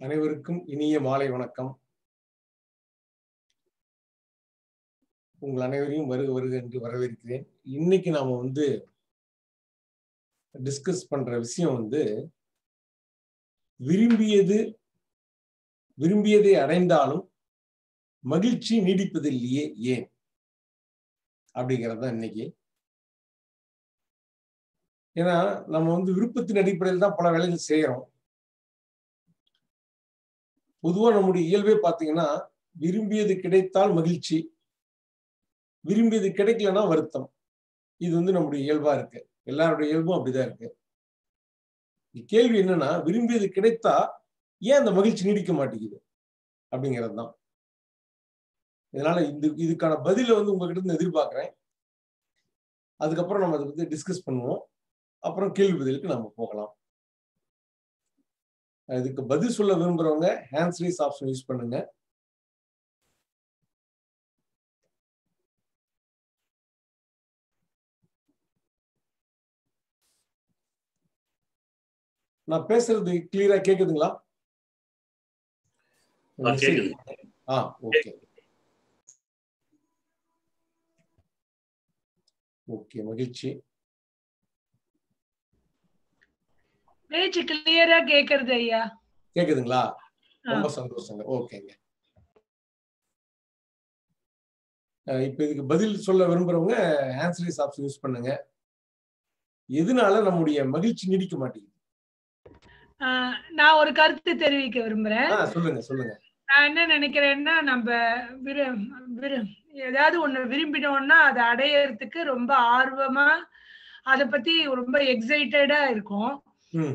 அனைவருக்கும் இனிய மாலை வணக்கம். உங்கள் அனைவரையும் வருக வருக என்று வரவேற்கிறேன். இன்னைக்கு நாம வந்து டிஸ்கஸ் பண்ற விஷயம் வந்து விரும்பியது விரும்பியதை அடைந்தாலும் மகிழ்ச்சி நீடிப்பதில்லையே ஏன்? அப்படிங்கிறது தான் இன்னைக்கு. ஏன்னா நம்ம வந்து விருப்பத்தின் அடிப்படையில் தான் பல வேலைகள் செய்யறோம். பொதுவா நம்முடைய இயல்பே பார்த்தீங்கன்னா விரும்பியது கிடைத்தால் மகிழ்ச்சி விரும்பியது கிடைக்கலன்னா வருத்தம். இது வந்து நம்முடைய இயல்பா இருக்கு. எல்லாருடைய இயல்பும் அப்படிதான் இருக்கு. கேள்வி என்னன்னா விரும்பியது கிடைத்தா ஏன் அந்த மகிழ்ச்சி நீடிக்க மாட்டேங்குது? அப்படிங்கிறது தான் இதனால இந்த இதுக்கான பதில வந்து உங்ககிட்ட இருந்து எதிர்பார்க்கிறேன். அதுக்கப்புறம் நம்ம அதை பத்தி டிஸ்கஸ் பண்ணுவோம். அப்புறம் கேள்வி பதிலுக்கு நம்ம போகலாம். இதுக்கு பதில் சொல்ல விரும்புறவங்க ஹேண்ட்ஸ் ரீஸ் ஆப்ஷன் யூஸ் பண்ணுங்க. நான் பேசுறது கிளியரா கேக்குதுங்களா? கேக்குது. ஆ ஓகே ஓகே மகிழ்ச்சி. பேச்சு கிளியரா கேக்குறது ஐயா. கேக்குதுங்களா. ரொம்ப சந்தோஷங்க. ஓகேங்க. இப்ப இதுக்கு பதில் சொல்ல விரும்புறவங்க ஆன்சரிஸ் ஆப்ஷன் யூஸ் பண்ணுங்க. எதனால நம்முடைய மகிழ்ச்சி நீடிக்க மாட்டேங்குது? நான் ஒரு கருத்து தெரிவிக்க விரும்புறேன். சொல்லுங்க சொல்லுங்க. நான் என்ன நினைக்கிறேன்னா நம்ம விரு விரு ஏதாவது ஒண்ணு விரும்பினோம்னா அதை அடையறதுக்கு ரொம்ப ஆர்வமா அதை பத்தி ரொம்ப எக்ஸைட்டடா இருக்கும்.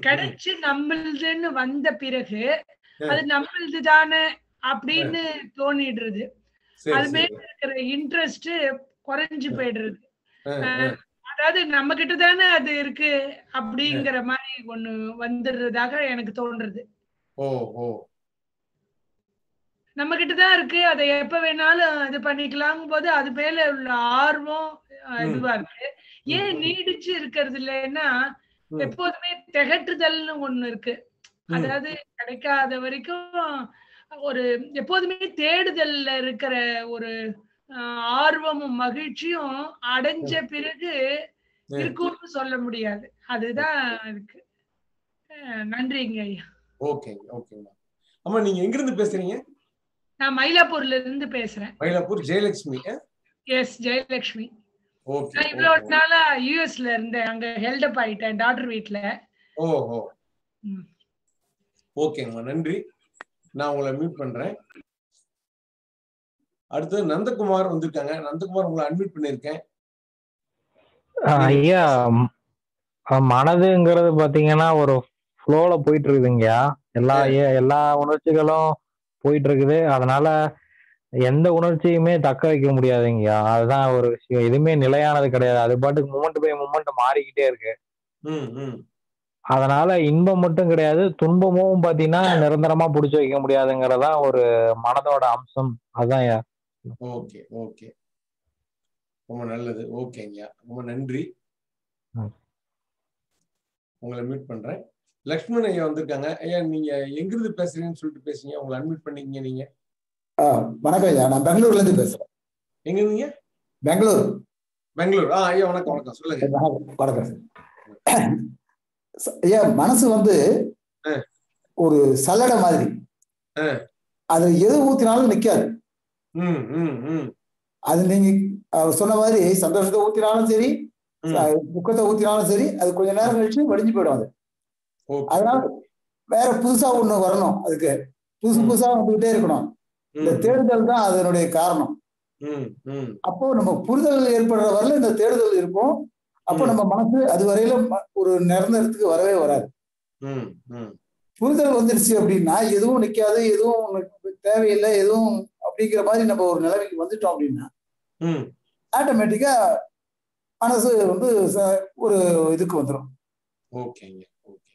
கிடைச்சு நம்மளுதுன்னு வந்த பிறகு. அது நம்மளுது தானே அப்படின்னு தோணிடுறது அது மேல இருக்கிற இன்ட்ரெஸ்ட் குறைஞ்சு போயிடுறது. அதாவது நம்ம கிட்ட தானே அது இருக்கு அப்படிங்கிற மாதிரி ஒண்ணு வந்துடுறதாக எனக்கு தோன்றது நம்ம கிட்ட தான் இருக்கு அதை எப்ப வேணாலும் இது பண்ணிக்கலாம் போது அது மேல உள்ள ஆர்வம். இதுவா இருக்கு ஏன். நீடிச்சு இருக்கிறது இல்லைன்னா. எப்போதுமே திகட்டுதல்னு ஒண்ணு இருக்கு. அதாவது கிடைக்காத வரைக்கும் ஒரு எப்போதுமே தேடுதல்ல இருக்கிற ஒரு ஆர்வமும் மகிழ்ச்சியும் அடைஞ்ச பிறகு. இருக்கும்னு சொல்ல முடியாது. அதுதான் இருக்கு. நன்றிங்க ஐயா. ஓகேங்க ஓகேங்க. அம்மா நீங்க எங்க இருந்து பேசுறீங்க? நான் மயிலாப்பூர்ல இருந்து பேசுறேன். மயிலாப்பூர் ஜெயலட்சுமி எஸ் ஜெயலட்சுமி. ஓகே நான் இவ்வளவு நாளா யூஎஸ்ல இருந்தேன். அங்க ஹெல்டப் ஆயிட்டேன். டாக்டர் வீட்ல. ஓ ஓ. ம். ஓகேங்கம்மா நன்றி. நான் உங்களை மீட் பண்றேன். அடுத்தது நந்தகுமார் வந்திருக்காங்க. நந்தகுமார் உங்களை அட்மிட் பண்ணிருக்கேன் ஐயா மனதுங்கிறது பாத்தீங்கன்னா ஒரு ஃப்ளோல போயிட்டு இருக்குதுங்கய்யா. எல்லா ஏ- எல்லா உணர்ச்சிகளும் போயிட்டு இருக்குது. அதனால எந்த உணர்ச்சியுமே தக்க வைக்க முடியாதுங்கய்யா. அதுதான் ஒரு விஷயம். எதுவுமே நிலையானது கிடையாது. அது பாட்டுக்கு மூமெண்ட் பை மூமெண்ட் மாறிக்கிட்டே இருக்கு. ம் ம். அதனால இன்பம் மட்டும் கிடையாது. துன்பமும் பாத்தீங்கன்னா நிரந்தரமா புடிச்சு வைக்க முடியாதுங்கிறதா ஒரு மனதோட அம்சம். அதுதான் ஐயா ஓகே ஓகே. ரொம்ப நல்லது. ஓகேங்கய்யா. ரொம்ப நன்றி. உங்களை மீட் பண்றேன். லக்ஷ்மண் ஐயா வந்திருக்காங்க. ஐயா நீங்க எங்கிருந்து பேசுறீங்கன்னு சொல்லிட்டு பேசுங்க. உங்களை அட்மிட் பண்ணிக்கங்க நீங்க. வணக்கம் ஐயா. நான் பெங்களூர்ல இருந்து பேசுறேன். எங்க இருந்தீங்க பெங்களூர். பெங்களூர். ஆ ஐயா வணக்கம் வணக்கம். சொல்லுங்க. வணக்கம் ஐயா மனசு வந்து. ஒரு சல்லடை மாதிரி. அது எது ஊத்தினாலும் நிக்காது. அது நீங்க அவர் சொன்ன மாதிரி சந்தோஷத்தை ஊத்தினாலும் சரி துக்கத்தை ஊத்தினாலும் சரி அது கொஞ்ச நேரம் கழிச்சு வடிஞ்சு போயிடும் அது. அதனால வேற புதுசா ஒண்ணு வரணும் அதுக்கு. புதுசு. புதுசா வந்துகிட்டே இருக்கணும். இந்த தேடுதல் தான் அதனுடைய காரணம். அப்போ நம்ம புரிதல் ஏற்படுற வரல இந்த தேடுதல் இருக்கும். அப்போ. நம்ம மனசு அது வரையில ஒரு நிரந்தரத்துக்கு வரவே வராது. புரிதல் வந்துருச்சு அப்படின்னா எதுவும் நிக்காது எதுவும் தேவையில்லை எதுவும் அப்படிங்கிற மாதிரி நம்ம ஒரு நிலைமைக்கு வந்துட்டோம் அப்படின்னா ஆட்டோமேட்டிக்கா மனசு வந்து ஒரு இதுக்கு வந்துடும் ஓகேங்க ஓகே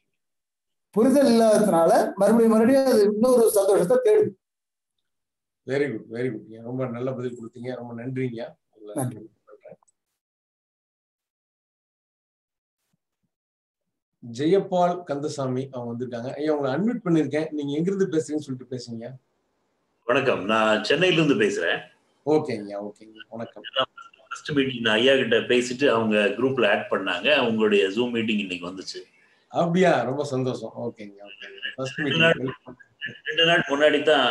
புரிதல் இல்லாததுனால மறுபடியும் மறுபடியும் அது இன்னொரு சந்தோஷத்தை தேடுது. வெரி குட் வெரி குட் ரொம்ப நல்ல பதில் கொடுத்தீங்க. ரொம்ப நன்றிங்க. ஜெயபால் கந்தசாமி அவங்க வந்திருக்காங்க ஐயா உங்களை அட்மிட் பண்ணிருக்கேன். நீங்க எங்கிருந்து பேசுறீங்கன்னு சொல்லிட்டு பேசுங்க. வணக்கம். நான் சென்னையில இருந்து பேசுறேன். ஓகேங்க ஓகேங்க. வணக்கம். ஃபர்ஸ்ட் மீட்டிங் நான் ஐயா கிட்ட பேசிட்டு அவங்க குரூப்ல ஆட் பண்ணாங்க. அவங்களுடைய ஜூம் மீட்டிங் இன்னைக்கு வந்துச்சு. அப்படியா? ரொம்ப சந்தோஷம். ஓகேங்க ஓகேங்க. ஃபர்ஸ்ட் மீட்டிங் ரெண்டு நாள் முன்னாடி தான்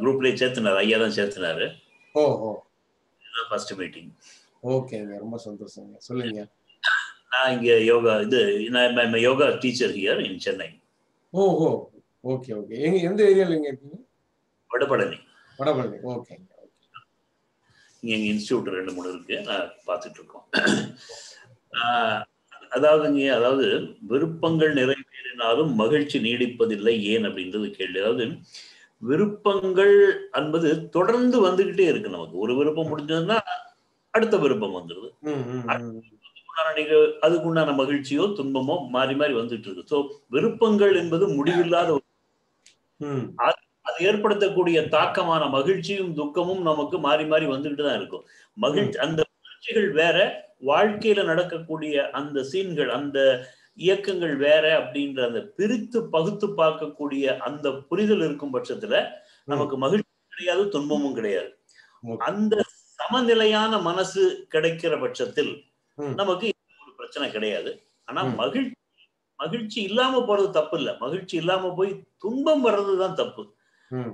குரூப்லயே சேர்த்துனாரு ஐயா தான் சேர்த்துனாரு. ஓ ஓ. ஃபர்ஸ்ட் மீட்டிங் ஓகேங்க ரொம்ப சந்தோஷங்க. சொல்லுங்க. நான் இங்க யோகா இது நான் yoga teacher here in Chennai oh oh. Okay okay எங்க எந்த ஏரியால எங்க இருக்கீங்க? வடபழனி. வடபழனி. ஓகேங்க இங்க எங்க இன்ஸ்டியூட் ரெண்டு மூணு இருக்கு. நான் பார்த்துட்டு இருக்கோம். அதாவதுங்க அதாவது விருப்பங்கள் நிறைவேறினாலும் மகிழ்ச்சி நீடிப்பதில்லை ஏன் அப்படின்றது கேள்வி. அதாவது விருப்பங்கள் என்பது தொடர்ந்து வந்துகிட்டே இருக்கு நமக்கு. ஒரு விருப்பம் முடிஞ்சதுன்னா அடுத்த விருப்பம் வந்துடுது. அதுக்குண்டான மகிழ்ச்சியோ துன்பமோ மாறி மாறி வந்துட்டு இருக்கு. ஸோ விருப்பங்கள் என்பது முடிவில்லாத அது ஏற்படுத்தக்கூடிய தாக்கமான மகிழ்ச்சியும் துக்கமும் நமக்கு மாறி மாறி வந்துகிட்டு தான் இருக்கும். மகிழ்ச்சி அந்த மகிழ்ச்சிகள் வேற வாழ்க்கையில நடக்கக்கூடிய அந்த சீன்கள் அந்த இயக்கங்கள் வேற அப்படின்ற அந்த பிரித்து பகுத்து பார்க்கக்கூடிய அந்த புரிதல் இருக்கும் பட்சத்துல நமக்கு மகிழ்ச்சி கிடையாது துன்பமும் கிடையாது. அந்த சமநிலையான மனசு கிடைக்கிற பட்சத்தில். நமக்கு ஒரு பிரச்சனை கிடையாது ஆனா. மகிழ்ச்சி மகிழ்ச்சி இல்லாம போறது தப்பு இல்ல மகிழ்ச்சி இல்லாம போய் துன்பம் வர்றதுதான் தப்பு ம்,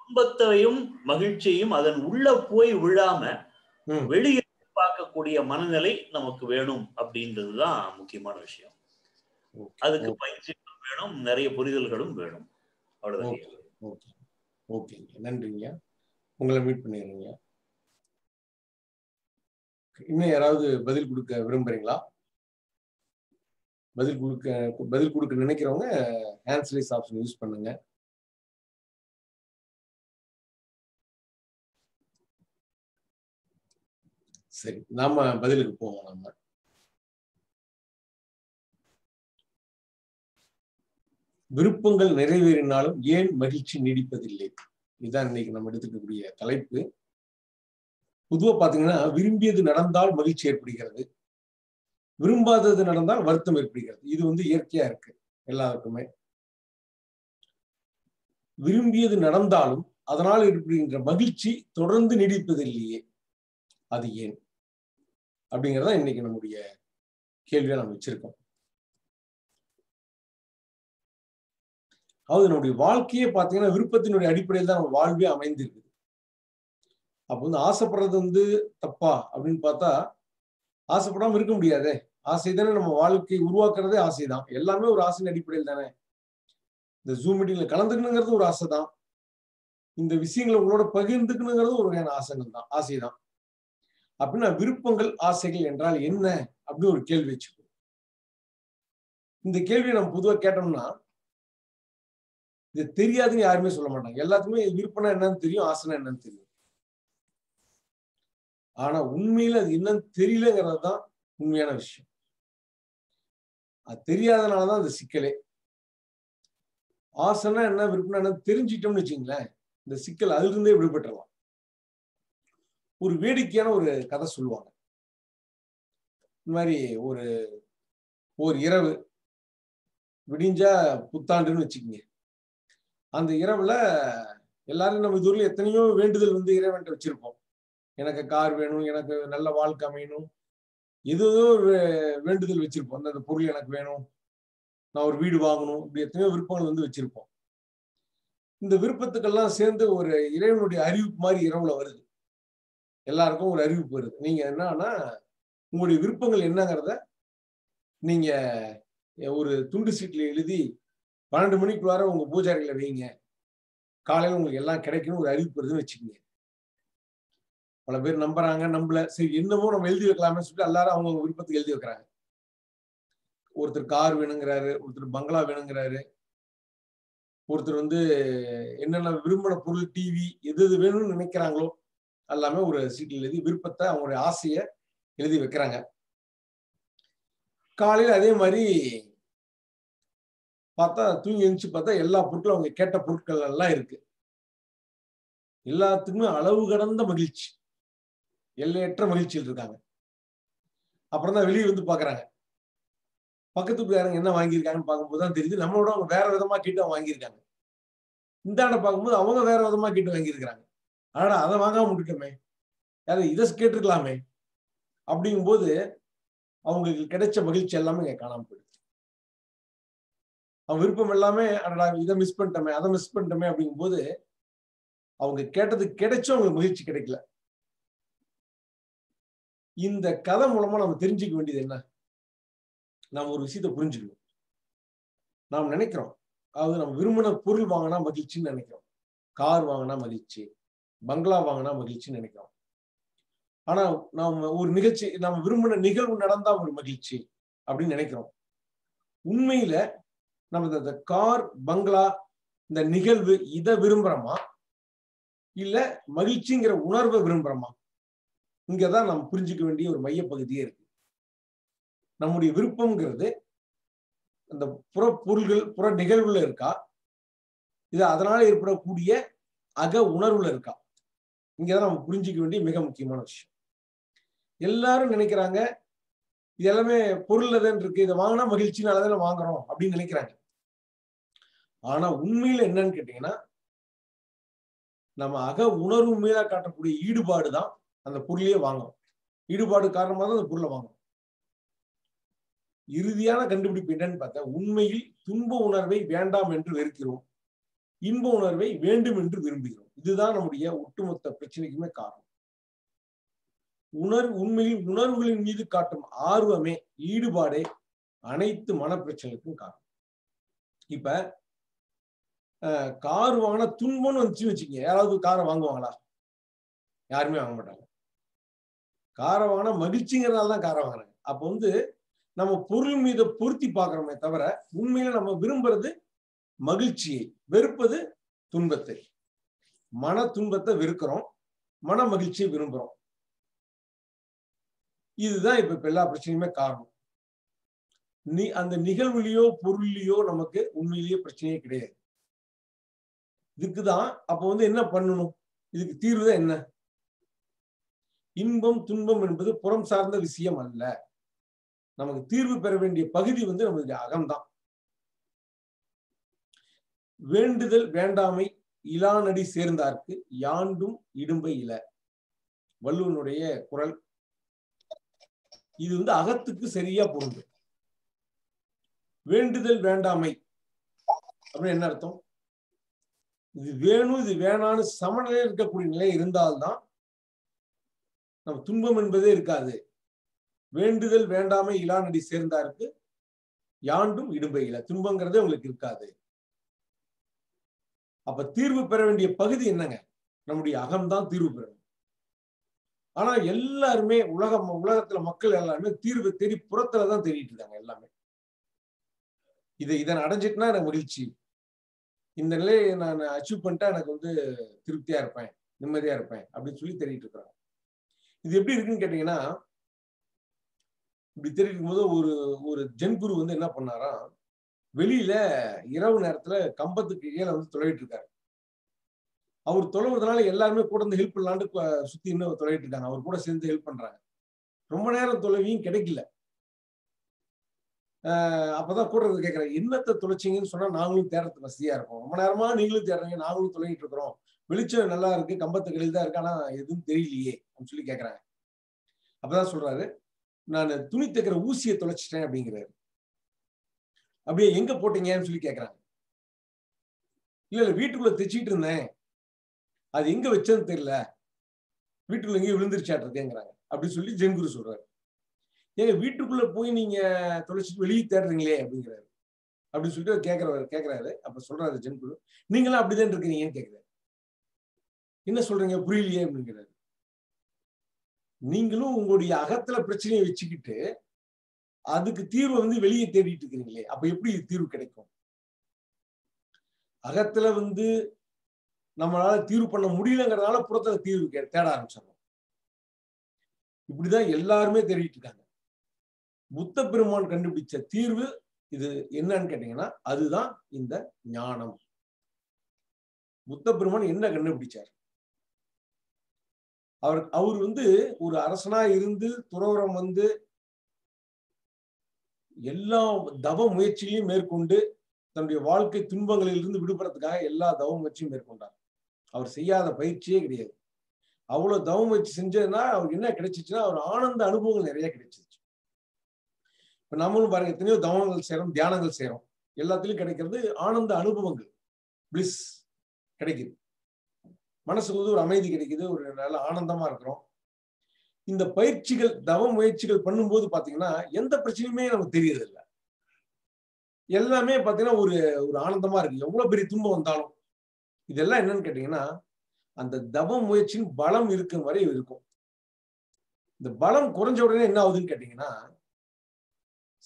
துன்பத்தையும் மகிழ்ச்சியையும் அதன் உள்ள போய் விழாம. வெளியே பார்க்கக்கூடிய மனநிலை நமக்கு வேணும் அப்படின்றதுதான் முக்கியமான விஷயம் அதுக்கு பயிற்சிகளும் வேணும் நிறைய புரிதல்களும் வேணும். அவ்வளவுதான். Okay, okay. ஓகேங்க. நன்றிங்க. உங்களை மீட் பண்ணிடுறீங்க இன்னும் யாராவது பதில் கொடுக்க விரும்புறீங்களா? பதில் கொடுக்க பதில் கொடுக்க நினைக்கிறவங்க ஹேண்ட்ஸ் ரைஸ் ஆப்ஷன் யூஸ் பண்ணுங்க. சரி. நாம பதிலுக்கு போவோம் நம்ம. விருப்பங்கள் நிறைவேறினாலும் ஏன் மகிழ்ச்சி நீடிப்பதில்லை? இதுதான் இன்னைக்கு நம்ம எடுத்துக்கக்கூடிய தலைப்பு. பொதுவா பாத்தீங்கன்னா விரும்பியது நடந்தால் மகிழ்ச்சி ஏற்படுகிறது. விரும்பாதது நடந்தால் வருத்தம் ஏற்படுகிறது. இது வந்து இயற்கையா இருக்கு. எல்லாருக்குமே. விரும்பியது நடந்தாலும் அதனால் ஏற்படுகின்ற மகிழ்ச்சி தொடர்ந்து நீடிப்பதில்லையே. அது ஏன்? அப்படிங்கிறதா இன்னைக்கு நம்முடைய கேள்வியா நம்ம வச்சிருக்கோம். அதாவது நம்முடைய வாழ்க்கையே பார்த்தீங்கன்னா விருப்பத்தினுடைய அடிப்படையில் தான் நம்ம வாழ்வே அமைந்திருக்குது. அப்போ வந்து ஆசைப்படுறது வந்து தப்பா அப்படின்னு பார்த்தா ஆசைப்படாம இருக்க முடியாதே. ஆசை தானே நம்ம வாழ்க்கையை உருவாக்குறதே ஆசை தான். எல்லாமே ஒரு ஆசையின் அடிப்படையில் தானே. இந்த ஜூம் மீட்டிங்ல கலந்துக்கணுங்கிறது ஒரு ஆசை தான். இந்த விஷயங்களை உங்களோட பகிர்ந்துக்கணுங்கிறது ஒரு வகையான ஆசைகள் தான் ஆசைதான் அப்படின்னா விருப்பங்கள் ஆசைகள் என்றால் என்ன? அப்படின்னு ஒரு கேள்வி வச்சுக்கோ இந்த கேள்வியை நம்ம பொதுவாக கேட்டோம்னா இது தெரியாதுன்னு யாருமே சொல்ல மாட்டாங்க. எல்லாத்துக்குமே விருப்பம்னா என்னன்னு தெரியும் ஆசனா என்னன்னு தெரியும். ஆனா உண்மையில அது என்னன்னு தெரியலங்கிறது தான் உண்மையான விஷயம். அது தெரியாதனாலதான் அது சிக்கலே. ஆசனா என்ன விருப்பம்னா என்ன தெரிஞ்சிட்டோம்னு வச்சுங்களேன் இந்த சிக்கல் அதுல இருந்தே விடுபட்டுறலாம். ஒரு வேடிக்கையான ஒரு கதை சொல்லுவாங்க. இந்த மாதிரி ஒரு ஒரு இரவு விடிஞ்சா புத்தாண்டுன்னு வச்சுக்கோங்க. அந்த இரவுல எல்லாரும் நம்ம இதுவரையிலும் எத்தனையோ வேண்டுதல் வந்து இறைவன்ட்ட வச்சிருப்போம். எனக்கு கார் வேணும் எனக்கு நல்ல வாழ்க்கை அமையணும். ஏதோ வேண்டுதல் வச்சிருப்போம். அந்த பொருள் எனக்கு வேணும். நான் ஒரு வீடு வாங்கணும். இப்படி எத்தனையோ விருப்பங்கள் வந்து வச்சிருப்போம். இந்த விருப்பத்துக்கெல்லாம் சேர்ந்து ஒரு இறைவனுடைய அறிவிப்பு மாதிரி இரவுல வருது. எல்லாருக்கும் ஒரு அறிவிப்பு வருது நீங்க என்னன்னா உங்களுடைய விருப்பங்கள் என்னங்கிறத நீங்க ஒரு துண்டு சீட்டில் எழுதி பன்னெண்டு மணிக்கு வர உங்க பூஜாரிகளை வைங்க. காலையில உங்களுக்கு எல்லாம் கிடைக்கணும் ஒரு அறிவிப்பு வருதுன்னு வச்சுக்கோங்க. பல பேர் நம்புறாங்க நம்பல. சரி என்னமோ நம்ம எழுதி வைக்கலாமே சொல்லிட்டு எல்லாரும் அவங்க விருப்பத்துக்கு எழுதி வைக்கிறாங்க. ஒருத்தர் கார் வேணுங்கிறாரு ஒருத்தர் பங்களா வேணுங்கிறாரு. ஒருத்தர் வந்து என்னென்ன விரும்பின பொருள் டிவி எது எது வேணும்னு நினைக்கிறாங்களோ எல்லாமே ஒரு சீட்டில் எழுதி விருப்பத்தை அவங்களுடைய ஆசையை எழுதி வைக்கிறாங்க. காலையில் அதே மாதிரி பார்த்தா தூங்கி எழுந்துச்சு பார்த்தா எல்லா பொருட்களும் அவங்க கேட்ட பொருட்கள் எல்லாம் இருக்கு. எல்லாத்துக்குமே அளவு கடந்த மகிழ்ச்சி. எல்லையற்ற மகிழ்ச்சியில் இருக்காங்க. அப்புறம் தான் வெளியே வந்து பாக்குறாங்க பக்கத்து வீட்டுக்காரங்க என்ன வாங்கியிருக்காங்கன்னு பார்க்கும்போது தான் தெரியுது. நம்மளோட அவங்க வேற விதமா கிட்ட வாங்கியிருக்காங்க. இந்தாண்ட பார்க்கும்போது அவங்க வேற விதமா கிட்ட வாங்கியிருக்கிறாங்க. ஆனா அதை வாங்காம விட்டுட்டோமே. அதை இதை கேட்டிருக்கலாமே. அப்படிங்கும்போது அவங்களுக்கு கிடைச்ச மகிழ்ச்சி எல்லாமே இங்க காணாம போயிடுச்சு அவன் விருப்பம் எல்லாமே அடடா இதை மிஸ் பண்ணிட்டோமே அதை மிஸ் பண்ணிட்டோமே அப்படிங்கும்போது அவங்க கேட்டது கிடைச்சும் அவங்களுக்கு மகிழ்ச்சி கிடைக்கல. இந்த கதை மூலமா நம்ம தெரிஞ்சுக்க வேண்டியது என்ன? நாம் ஒரு விஷயத்தை புரிஞ்சுக்கணும். நாம் நினைக்கிறோம். அதாவது நம்ம விரும்பின பொருள் வாங்கினா மகிழ்ச்சின்னு நினைக்கிறோம். கார் வாங்கினா மகிழ்ச்சி. பங்களா வாங்கினா மகிழ்ச்சின்னு நினைக்கிறோம். ஆனா நாம ஒரு நிகழ்ச்சி நம்ம விரும்பின நிகழ்வு நடந்தா ஒரு மகிழ்ச்சி அப்படின்னு நினைக்கிறோம். உண்மையில நம்ம இந்த கார் பங்களா இந்த நிகழ்வு இதை விரும்புறோமா? இல்ல மகிழ்ச்சிங்கிற உணர்வை விரும்புறோமா? இங்கதான் நம்ம புரிஞ்சுக்க வேண்டிய ஒரு மையப்பகுதியே இருக்கு. நம்முடைய விருப்பம்ங்கிறது அந்த புற பொருள்கள் புற நிகழ்வுல இருக்கா? இது அதனால ஏற்படக்கூடிய அக உணர்வுல இருக்கா? இங்கதான் நம்ம புரிஞ்சுக்க வேண்டிய மிக முக்கியமான விஷயம். எல்லாரும் நினைக்கிறாங்க இது எல்லாமே பொருள்ல தான் இருக்கு. இதை வாங்கினா மகிழ்ச்சினாலதான் வாங்குறோம் அப்படின்னு நினைக்கிறாங்க. ஆனா உண்மையில என்னன்னு கேட்டீங்கன்னா நம்ம அக உணர்வு மேல காட்டக்கூடிய ஈடுபாடு தான் அந்த பொருளையே வாங்குறோம் ஈடுபாடு காரணமாக தான் அந்த பொருளை வாங்குறோம் இறுதியான கண்டுபிடிப்பு என்னன்னு பார்த்தா உண்மையில் துன்ப உணர்வை வேண்டாம் என்று வெறுக்கிறோம். இன்ப உணர்வை வேண்டும் என்று விரும்புகிறோம். இதுதான் நம்முடைய ஒட்டுமொத்த பிரச்சனைக்குமே காரணம். உணர்வு உண்மையில் உணர்வுகளின் மீது காட்டும் ஆர்வமே ஈடுபாடே அனைத்து மனப்பிரச்சனைக்கும் காரணம். இப்ப கார் வாங்கினா துன்பம்னு வந்துச்சுன்னு வச்சுக்கோங்க. யாராவது காரை வாங்குவாங்களா? யாருமே வாங்க மாட்டாங்க. காரை வாங்கினா மகிழ்ச்சிங்கிறதுனால தான் காரை வாங்குறாங்க. அப்போ வந்து நம்ம பொருள் மீத பொருத்தி பார்க்கிறோமே தவிர உண்மையில நம்ம விரும்புறது மகிழ்ச்சியை வெறுப்பது துன்பத்தை. மன துன்பத்தை வெறுக்கிறோம். மன மகிழ்ச்சியை விரும்புறோம். இதுதான் இப்ப இப்ப எல்லா பிரச்சனையுமே காரணம். நீ அந்த நிகழ்வுலையோ பொருள்லையோ நமக்கு உண்மையிலேயே பிரச்சனையே கிடையாது. இதுக்குதான் அப்போ வந்து என்ன பண்ணணும்? இதுக்கு தீர்வு தான் என்ன? இன்பம் துன்பம் என்பது புறம் சார்ந்த விஷயம் அல்ல. நமக்கு தீர்வு பெற வேண்டிய பகுதி வந்து நமக்கு அகம்தான். வேண்டுதல் வேண்டாமை இலானடி சேர்ந்தார்க்கு யாண்டும் இடும்பை இல. வள்ளுவனுடைய குரல் இது வந்து அகத்துக்கு சரியா பொருந்தும். வேண்டுதல் வேண்டாமை அப்படின்னு என்ன அர்த்தம்? இது வேணும் இது வேணான்னு சமநிலை இருக்கக்கூடிய நிலை இருந்தால்தான் நம்ம துன்பம் என்பதே இருக்காது. வேண்டுதல் வேண்டாமை இலானடி சேர்ந்தாருக்கு யாண்டும் இடும்பையில துன்பங்கிறதே உங்களுக்கு இருக்காது. அப்ப தீர்வு பெற வேண்டிய பகுதி என்னங்க? நம்முடைய அகம்தான் தீர்வு பெறணும். ஆனா எல்லாருமே உலகம் உலகத்துல மக்கள் எல்லாருமே தீர்வு தேடி புறத்துலதான் தேடிட்டு இருக்காங்க எல்லாமே. இதை இதை அடைஞ்சிட்டுனா எனக்கு மகிழ்ச்சி. இந்த நிலையை நான் அச்சீவ் பண்ணிட்டா எனக்கு வந்து திருப்தியா இருப்பேன் நிம்மதியா இருப்பேன் அப்படின்னு சொல்லி தேடிட்டு இருக்கிறாங்க. இது எப்படி இருக்குன்னு கேட்டீங்கன்னா இப்படி தெரிவிக்கும் போது ஒரு ஒரு ஜென்குரு வந்து என்ன பண்ணாராம் வெளியில இரவு நேரத்துல கம்பத்துக்கு கீழே வந்து தொலைவிட்டு இருக்காரு. அவர் தொழுவுறதுனால எல்லாருமே கூட இருந்து ஹெல்ப் பண்ணலான்ட்டு சுத்தி இன்னும் தொலைகிட்டு இருக்காங்க. அவர் கூட சேர்ந்து ஹெல்ப் பண்றாங்க. ரொம்ப நேரம் தொலைவியும் கிடைக்கல. அப்பதான் கூட இருந்து என்னத்தை தொலைச்சிங்கன்னு சொன்னா நாங்களும் தேடுறது வசதியா இருக்கும். ரொம்ப நேரமா நீங்களும் தேடுறீங்க நாங்களும் தொலைகிட்டு இருக்கிறோம். வெளிச்சம் நல்லா இருக்கு கம்பத்து தான் இருக்கு ஆனா எதுவும் தெரியலையே அப்படின்னு சொல்லி கேட்கறாங்க அப்பதான் சொல்றாரு நான் துணி தைக்கிற ஊசியை தொலைச்சிட்டேன் அப்படிங்கிறாரு. அப்படியே எங்க போட்டீங்கன்னு சொல்லி கேட்கறாங்க இல்ல இல்ல வீட்டுக்குள்ள தைச்சிட்டு இருந்தேன். அது எங்க வச்சதுன்னு தெரியல. வீட்டுக்குள்ள எங்கேயும் விழுந்துருச்சாட்டிருக்கேங்கிறாங்க அப்படின்னு சொல்லி ஜென்குரு சொல்றாரு. ஏங்க வீட்டுக்குள்ள போய் நீங்க தொலைச்சிட்டு வெளியே தேடுறீங்களே அப்படிங்கிறாரு. அப்படின்னு சொல்லிட்டு கேட்கிறவர் கேட்கிறாரு அப்ப சொல்றாரு ஜென்குரு நீங்களாம் அப்படிதான் இருக்கிறீங்கன்னு கேட்கிறாரு என்ன சொல்றீங்க? புரியலையே? அப்படிங்கிறாரு. நீங்களும் உங்களுடைய அகத்துல பிரச்சனையை வச்சுக்கிட்டு அதுக்கு தீர்வை வந்து வெளியே தேடிட்டு இருக்கிறீங்களே அப்ப எப்படி தீர்வு கிடைக்கும்? அகத்துல வந்து நம்மளால தீர்வு பண்ண முடியலங்கிறதுனால புறத்துல தீர்வு தேட ஆரம்பிச்சிடறோம். இப்படிதான் எல்லாருமே தேடிட்டு இருக்காங்க. புத்த பெருமான் கண்டுபிடிச்ச தீர்வு இது என்னன்னு கேட்டீங்கன்னா அதுதான் இந்த ஞானம். புத்த பெருமான் என்ன கண்டுபிடிச்சார்? அவர் அவர் வந்து ஒரு அரசனா இருந்து துறவரம் வந்து எல்லா தவ முயற்சிகளையும் மேற்கொண்டு தன்னுடைய வாழ்க்கை துன்பங்களிலிருந்து விடுபடுறதுக்காக எல்லா தவ முயற்சியும் மேற்கொண்டார். அவர் செய்யாத பயிற்சியே கிடையாது. அவ்வளவு தவம் வச்சு செஞ்சதுன்னா அவருக்கு என்ன கிடைச்சிச்சுன்னா அவர் ஆனந்த அனுபவங்கள் நிறைய கிடைச்சிச்சு. இப்ப நம்மளும் பாருங்க எத்தனையோ தவங்கள் செய்யறோம் தியானங்கள் செய்யறோம் எல்லாத்துலயும் கிடைக்கிறது ஆனந்த அனுபவங்கள். பிளிஸ் கிடைக்குது. மனசுக்கு வந்து ஒரு அமைதி கிடைக்குது ஒரு நல்ல ஆனந்தமா இருக்கிறோம். இந்த பயிற்சிகள் தவ முயற்சிகள் பண்ணும்போது பாத்தீங்கன்னா எந்த பிரச்சனையுமே நமக்கு தெரியறது இல்லை எல்லாமே பாத்தீங்கன்னா ஒரு ஒரு ஆனந்தமா இருக்கு. எவ்வளவு பெரிய துன்பம் வந்தாலும் இதெல்லாம் என்னன்னு கேட்டீங்கன்னா அந்த தவ முயற்சியின் பலம் இருக்கும் வரை இருக்கும். இந்த பலம் குறைஞ்ச உடனே என்ன ஆகுதுன்னு கேட்டீங்கன்னா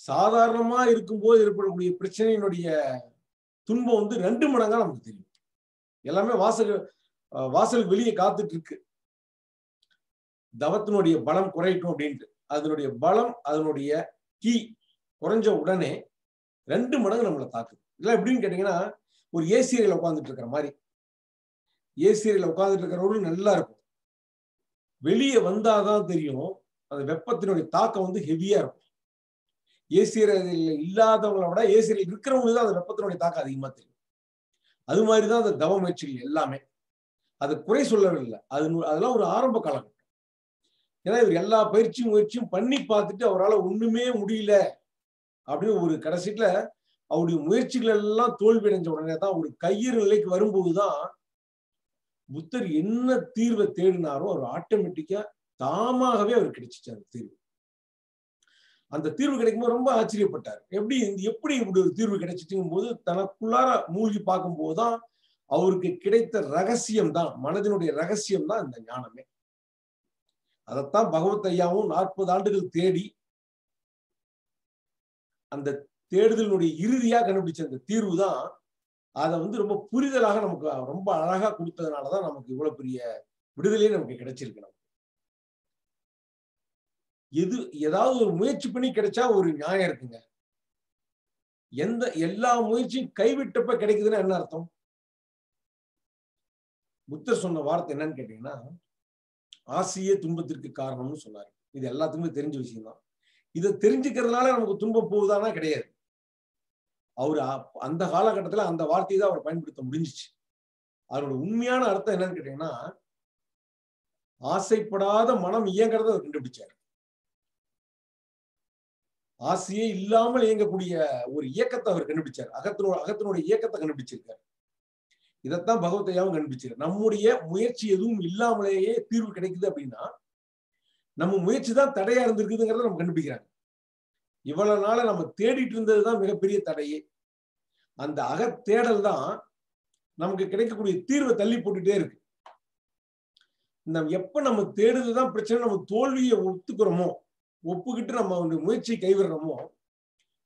சாதாரணமா இருக்கும்போது ஏற்படக்கூடிய பிரச்சனையினுடைய துன்பம் வந்து ரெண்டு மடங்கா நமக்கு தெரியும். எல்லாமே வாசல் வாசலுக்கு வெளியே காத்துட்டு இருக்கு. தவத்தினுடைய பலம் குறையட்டும் அப்படின்ட்டு. அதனுடைய பலம் அதனுடைய கீ குறைஞ்ச உடனே ரெண்டு மடங்கு நம்மளை தாக்குது. இல்லை எப்படின்னு கேட்டீங்கன்னா ஒரு ஏசியரியில் உட்காந்துட்டு இருக்கிற மாதிரி. ஏசியரியில் உட்கார்ந்துட்டு இருக்கிறவங்களும் நல்லா இருக்கும். வெளியே வந்தாதான் தெரியும் அந்த வெப்பத்தினுடைய தாக்கம் வந்து ஹெவியா இருக்கும். ஏசியரில் இல்லாதவங்களை விட ஏசியரில் இருக்கிறவங்களுக்கு தான் அந்த வெப்பத்தினுடைய தாக்கம் அதிகமா தெரியும். அது மாதிரிதான் அந்த தவ முயற்சிகள் எல்லாமே. அது குறை சொல்லவில்லை. அது அதெல்லாம் ஒரு ஆரம்ப காலம். ஏன்னா இவர் எல்லா பயிற்சி முயற்சியும் பண்ணி பார்த்துட்டு அவரால் ஒண்ணுமே முடியல அப்படின்னு ஒரு கடைசியில அவருடைய முயற்சிகள் எல்லாம் தோல்வி அடைஞ்ச உடனே தான் அவருடைய கையிற நிலைக்கு வரும்போதுதான் புத்தர் என்ன தீர்வை தேடினாரோ அவர் ஆட்டோமேட்டிக்கா தாமாகவே அவர் கிடைச்சிச்சு அந்த தீர்வு. அந்த தீர்வு கிடைக்கும்போது ரொம்ப ஆச்சரியப்பட்டார். எப்படி எப்படி இப்படி ஒரு தீர்வு கிடைச்சிட்டுங்கும் போது தனக்குள்ளார மூழ்கி பார்க்கும் போதுதான் அவருக்கு கிடைத்த ரகசியம் தான் மனதினுடைய ரகசியம் தான் இந்த ஞானமே. அதைத்தான் பகவத் ஐயாவும் நாற்பது ஆண்டுகள் தேடி அந்த தேடுதலினுடைய இறுதியா கண்டுபிடிச்ச அந்த தீர்வு தான் அதை வந்து ரொம்ப புரிதலாக நமக்கு ரொம்ப அழகா கொடுத்ததுனாலதான் நமக்கு இவ்வளவு பெரிய விடுதலையே நமக்கு கிடைச்சிருக்கு நமக்கு. எது ஏதாவது ஒரு முயற்சி பண்ணி கிடைச்சா ஒரு நியாயம் இருக்குங்க. எந்த எல்லா முயற்சியும் கைவிட்டப்ப கிடைக்குதுன்னா என்ன அர்த்தம்? புத்தர் சொன்ன வார்த்தை என்னன்னு கேட்டீங்கன்னா ஆசையே துன்பத்திற்கு காரணம்னு சொன்னாரு. இது எல்லாத்துக்குமே தெரிஞ்ச விஷயம் தான் இதை தெரிஞ்சுக்கிறதுனால நமக்கு துன்பம் போகுதானா கிடையாது. அவர் அந்த காலகட்டத்துல அந்த வார்த்தையை தான் அவர் பயன்படுத்த முடிஞ்சிச்சு. அவரோட உண்மையான அர்த்தம் என்னன்னு கேட்டீங்கன்னா ஆசைப்படாத மனம் இயங்கிறத அவர் கண்டுபிடிச்சார். ஆசையே இல்லாமல் இயங்கக்கூடிய ஒரு இயக்கத்தை அவர் கண்டுபிடிச்சார். அகத்தினோட அகத்தினுடைய இயக்கத்தை கண்டுபிடிச்சிருக்காரு. இதைத்தான் பகவத்தையாவும் கண்டுபிடிச்சிருக்காரு நம்முடைய முயற்சி எதுவும் இல்லாமலேயே தீர்வு கிடைக்குது அப்படின்னா நம்ம முயற்சி தான் தடையா இருந்திருக்குதுங்கிறத நம்ம கண்டுபிடிக்கிறாங்க. இவ்வளவு நாள நம்ம தேடிட்டு இருந்ததுதான் மிகப்பெரிய தடையே அந்த அகத்தேடல் தான் நமக்கு கிடைக்கக்கூடிய தீர்வை தள்ளி போட்டுட்டே இருக்கு. நம்ம எப்ப நம்ம தேடுதுதான் பிரச்சனை நம்ம தோல்வியை ஒத்துக்கிறோமோ ஒப்புக்கிட்டு நம்ம வந்து முயற்சி கைவிடுறோமோ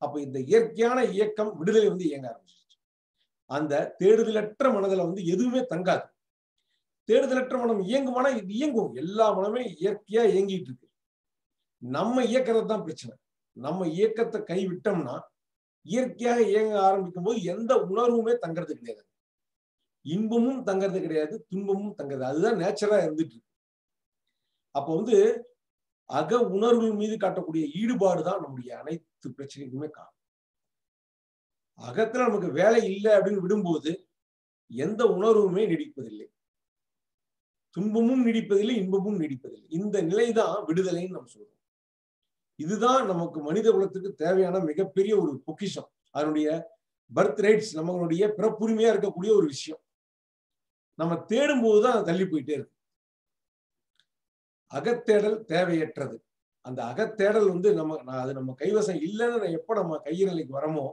அப்ப இந்த இயற்கையான இயக்கம் விடுதலை வந்து இயங்க ஆரம்பிச்சிருச்சு. அந்த தேடுதலற்ற மனதுல வந்து எதுவுமே தங்காது. தேடுதலற்ற மனம் இயங்குமானா இது இயங்கும். எல்லா மனமே இயற்கையா இயங்கிட்டு இருக்கு. நம்ம இயக்கிறது தான் பிரச்சனை. நம்ம இயக்கத்தை கைவிட்டோம்னா இயற்கையாக இயங்க ஆரம்பிக்கும் போது எந்த உணர்வுமே தங்கிறது கிடையாது. இன்பமும் தங்கிறது கிடையாது துன்பமும் தங்கிறது. அதுதான் நேச்சரா இருந்துட்டு இருக்கு. அப்போ வந்து அக உணர்வுகள் மீது காட்டக்கூடிய ஈடுபாடு தான் நம்முடைய அனைத்து பிரச்சனைக்குமே காரணம். அகத்துல நமக்கு வேலை இல்லை அப்படின்னு விடும்போது எந்த உணர்வுமே நீடிப்பதில்லை. துன்பமும் நீடிப்பதில்லை இன்பமும் நீடிப்பதில்லை. இந்த நிலைதான் விடுதலைன்னு நம்ம சொல்றோம். இதுதான் நமக்கு மனித குலத்துக்கு தேவையான மிகப்பெரிய ஒரு பொக்கிஷம். அதனுடைய பர்த் ரைட்ஸ் நம்மளுடைய பிறப்புரிமையா இருக்கக்கூடிய ஒரு விஷயம். நம்ம தேடும் போதுதான் அது தள்ளி போயிட்டே இருக்கு. அகத்தேடல் தேவையற்றது. அந்த அகத்தேடல் வந்து நம்ம அது நம்ம கைவசம் இல்லைன்னு எப்ப நம்ம கையிறலைக்கு வரமோ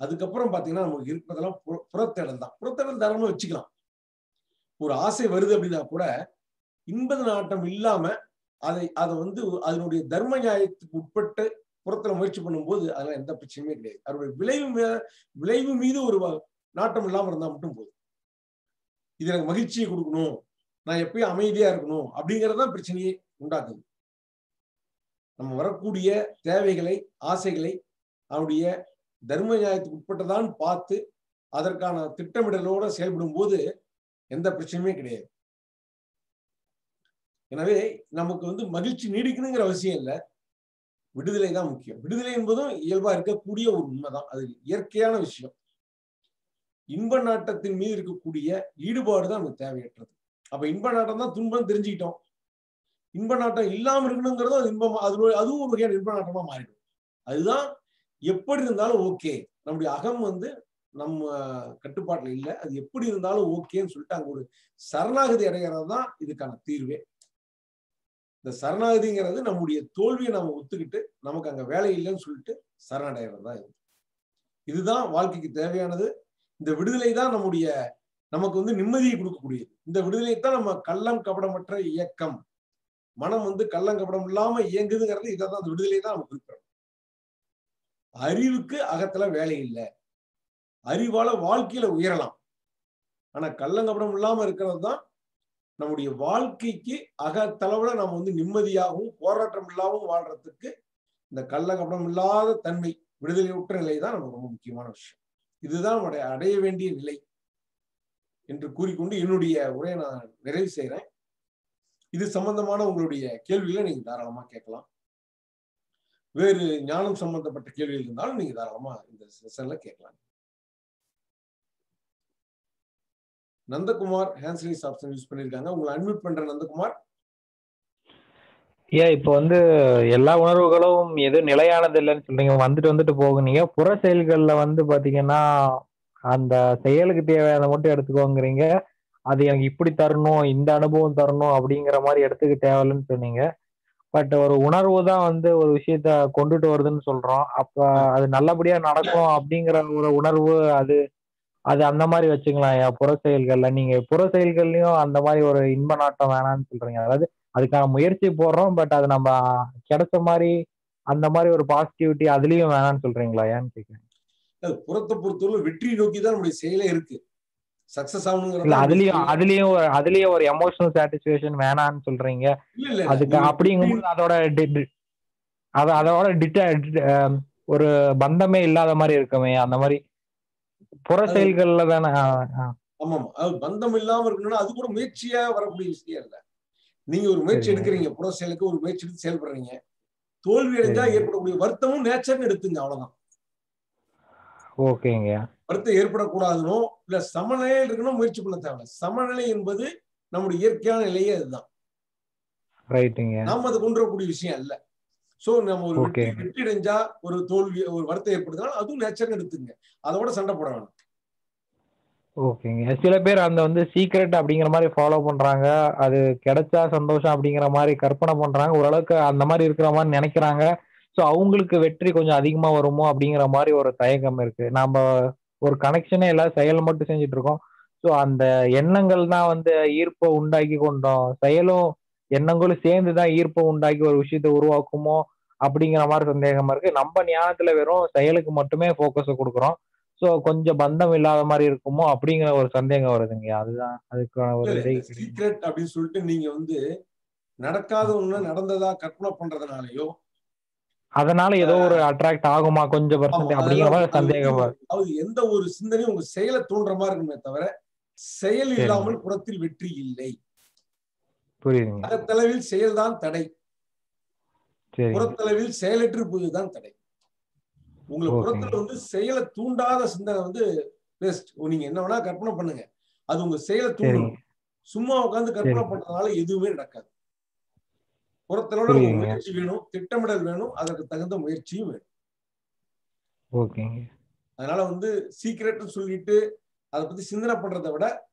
அதுக்கப்புறம் பாத்தீங்கன்னா நமக்கு இருப்பதெல்லாம் புறத்தேடல் தான். புறத்தேடல் தாராளமா வச்சுக்கலாம். ஒரு ஆசை வருது அப்படின்னா கூட இன்பது நாட்டம் இல்லாம அதை அதை வந்து அதனுடைய தர்ம நியாயத்துக்கு உட்பட்டு புறத்துல முயற்சி பண்ணும்போது அதெல்லாம் எந்த பிரச்சனையுமே கிடையாது. அதனுடைய விளைவு விளைவு மீது ஒரு நாட்டம் இல்லாம இருந்தா மட்டும் போதும். இது எனக்கு மகிழ்ச்சியை கொடுக்கணும். நான் எப்பயும் அமைதியா இருக்கணும் அப்படிங்கறதுதான் பிரச்சனையே உண்டாக்குது. நம்ம வரக்கூடிய தேவைகளை ஆசைகளை அவனுடைய தர்ம நியாயத்துக்கு உட்பட்டதான் பார்த்து அதற்கான திட்டமிடலோட செயல்படும் போது எந்த பிரச்சனையுமே கிடையாது. எனவே நமக்கு வந்து மகிழ்ச்சி நீடிக்கணுங்கிற அவசியம் இல்லை. விடுதலை தான் முக்கியம். விடுதலை என்பதும் இயல்பா இருக்கக்கூடிய ஒரு உண்மைதான். அது இயற்கையான விஷயம். இன்ப நாட்டத்தின் மீது இருக்கக்கூடிய ஈடுபாடு தான் நமக்கு தேவையற்றது. அப்ப இன்ப நாட்டம் தான் துன்பம் தெரிஞ்சுக்கிட்டோம். இன்ப நாட்டம் இல்லாம இருக்கணுங்கிறதும் அது இன்பமா அது அதுவும் ஒரு வகையான இன்ப நாட்டமா மாறிடும். அதுதான் எப்படி இருந்தாலும் ஓகே. நம்முடைய அகம் வந்து நம்ம கட்டுப்பாட்டுல இல்லை. அது எப்படி இருந்தாலும் ஓகேன்னு சொல்லிட்டு அங்க ஒரு சரணாகதி அடைகிறது தான் இதுக்கான தீர்வே. இந்த சரணாகதிங்கிறது நம்முடைய தோல்வியை நம்ம ஒத்துக்கிட்டு நமக்கு அங்க வேலை இல்லைன்னு சொல்லிட்டு சரணடைகிறது தான் இது. இதுதான் வாழ்க்கைக்கு தேவையானது. இந்த விடுதலை தான் நம்முடைய நமக்கு வந்து நிம்மதியை கொடுக்கக்கூடியது. இந்த விடுதலை தான் நம்ம கள்ளம் கபடமற்ற இயக்கம். மனம் வந்து கள்ளம் கபடம் இல்லாம இயங்குதுங்கிறது இதை தான் அந்த விடுதலை தான் நம்ம குறிப்பிடணும் அறிவுக்கு அகத்துல வேலை இல்லை. அறிவால வாழ்க்கையில உயரலாம். ஆனா கள்ளங்கபடம் இல்லாம இருக்கிறது தான் நம்முடைய வாழ்க்கைக்கு அகத்தளவுல நம்ம வந்து நிம்மதியாகவும் போராட்டம் இல்லாமல் வாழ்றதுக்கு இந்த கள்ளகபடம் இல்லாத தன்மை விடுதலை உற்ற நிலை தான் நமக்கு ரொம்ப முக்கியமான விஷயம். இதுதான் நம்முடைய அடைய வேண்டிய நிலை என்று கூறிக்கொண்டு என்னுடைய உரையை நான் நிறைவு செய்கிறேன் இது சம்பந்தமான உங்களுடைய கேள்விகளை நீங்க தாராளமா கேட்கலாம். வேறு ஞானம் சம்பந்தப்பட்ட கேள்விகள் இருந்தாலும் நீங்க தாராளமா இந்த செஷன்ல கேட்கலாம். Nandakumar hand raise option use பண்ணிருக்காங்க. உங்களை அன்மியூட் பண்ற நந்தகுமார். ஏன் இப்போ வந்து எல்லா உணர்வுகளும் எதுவும் நிலையானது இல்லைன்னு சொல்றீங்க. வந்துட்டு வந்துட்டு போகுனீங்க. புற செயல்கள்ல வந்து பாத்தீங்கன்னா அந்த செயலுக்கு தேவையான மட்டும் எடுத்துக்கோங்கிறீங்க. அது எனக்கு இப்படி தரணும் இந்த அனுபவம் தரணும் அப்படிங்கிற மாதிரி எடுத்துக்க தேவையில்லைன்னு சொன்னீங்க. பட் ஒரு உணர்வு தான் வந்து ஒரு விஷயத்த கொண்டுட்டு வருதுன்னு சொல்றோம். அப்ப அது நல்லபடியா நடக்கும் அப்படிங்கிற ஒரு உணர்வு அது அது அந்த மாதிரி வச்சுக்கலாம். ஐயா புற செயல்கள்ல நீங்க புற செயல்கள்லயும் அந்த மாதிரி ஒரு இன்ப நாட்டம் வேணாம்னு சொல்றீங்க. அதாவது அதுக்கான முயற்சி போடுறோம் பட் அது நம்ம கிடைச்ச மாதிரி அந்த மாதிரி ஒரு பாசிட்டிவிட்டி அதுலயும் வேணாம்னு சொல்றீங்களா? ஏன்னு கேட்குறேன் அது புறத்தை பொறுத்தவரை வெற்றி நோக்கி தான் நம்முடைய செயலே இருக்கு. சக்சஸ் இல்ல அதுலயும் அதுலயும் ஒரு அதுலயும் ஒரு எமோஷனல் சாட்டிஸ்பேக்ஷன் வேணாம்னு சொல்றீங்க. அதுக்கு அப்படிங்கும்போது அதோட அது அதோட டிட்ட ஒரு பந்தமே இல்லாத மாதிரி இருக்குமே அந்த மாதிரி புற செயல்கள்ல தானே? ஆமா அது பந்தம் இல்லாம இருக்கணும்னா அது கூட முயற்சியா வரக்கூடிய விஷயம் இல்ல. நீங்க ஒரு முயற்சி. எடுக்கிறீங்க புற செயலுக்கு ஒரு முயற்சி எடுத்து செயல்படுறீங்க. தோல்வி அடைஞ்சா. ஏற்படக்கூடிய வருத்தமும் நேச்சர்னு எடுத்துங்க அவ்வளவுதான். ஓகேங்க. வருத்தம் ஏற்படக்கூடாதுனோ இல்ல சமநிலையில் இருக்கணும் முயற்சி பண்ண தேவையில்ல. சமநிலை என்பது நம்முடைய இயற்கையான நிலையே அதுதான். நாம அதை கொண்டு வரக்கூடிய விஷயம் அல்ல சோ நம்ம ஒரு வெற்றி Okay. வெற்றி அடைஞ்சா ஒரு தோல்வி ஒரு வருத்தம் ஏற்படுதுனால அதுவும் நேச்சர்னு எடுத்துங்க அதோட சண்டை போட வேணாம். ஓகேங்க சில பேர் அந்த வந்து சீக்ரெட் அப்படிங்கிற மாதிரி ஃபாலோ பண்றாங்க. அது கிடைச்சா சந்தோஷம் அப்படிங்கிற மாதிரி கற்பனை பண்றாங்க. ஓரளவுக்கு அந்த மாதிரி இருக்கிற மாதிரி நினைக்கிறாங்க. ஸோ அவங்களுக்கு வெற்றி கொஞ்சம் அதிகமா வருமோ அப்படிங்கிற மாதிரி ஒரு தயக்கம் இருக்கு. நாம ஒரு கனெக்ஷனே இல்லை செயல் மட்டும் செஞ்சுட்டு இருக்கோம். ஸோ அந்த எண்ணங்கள் தான் வந்து ஈர்ப்பை உண்டாக்கி கொண்டோம். செயலும் எண்ணங்களும் சேர்ந்து தான் ஈர்ப்பை உண்டாக்கி ஒரு விஷயத்தை உருவாக்குமோ அப்படிங்கிற மாதிரி சந்தேகமா இருக்கு. நம்ம ஞானத்துல வெறும் செயலுக்கு மட்டுமே ஃபோக்கஸ் கொடுக்குறோம். ஸோ கொஞ்சம் பந்தம் இல்லாத மாதிரி இருக்குமோ அப்படிங்கிற ஒரு சந்தேகம் வருதுங்க. அதுதான் அதுக்கான ஒரு சீக்ரெட் அப்படின்னு சொல்லிட்டு நீங்க வந்து நடக்காத ஒண்ணு நடந்ததா கற்பனை பண்றதுனாலயோ அதனால ஏதோ ஒரு அட்ராக்ட் ஆகுமா கொஞ்சம் பர்சன்ட் அப்படிங்கிற மாதிரி அது சந்தேகம் அதாவது எந்த ஒரு சிந்தனையும் உங்க செயலை தூண்டுற மாதிரி இருக்குமே தவிர செயல். இல்லாமல் புறத்தில் வெற்றி இல்லை. புரியுதுங்க. அகத்தளவில் செயல்தான் தடை. புறத்தளவில் செயலற்று போவதுதான் தடை. உங்களை ஓகேங்க. புறத்துல வந்து செயலை தூண்டாத சிந்தனை வந்து பெஸ்ட் நீங்க என்ன வேணா கற்பனை பண்ணுங்க. அது உங்க செயலை சரிங்க. சும்மா உட்காந்து கற்பனை. பண்றதுனால எதுவுமே நடக்காது. புரியுதுங்க. முயற்சி வேணும் திட்டமிடல் வேணும் அதற்கு தகுந்த முயற்சியும் வேணும். ஓகேங்க. அதனால வந்து சீக்கிரட்னு சொல்லிட்டு அதை பத்தி சிந்தனை பண்றதை விட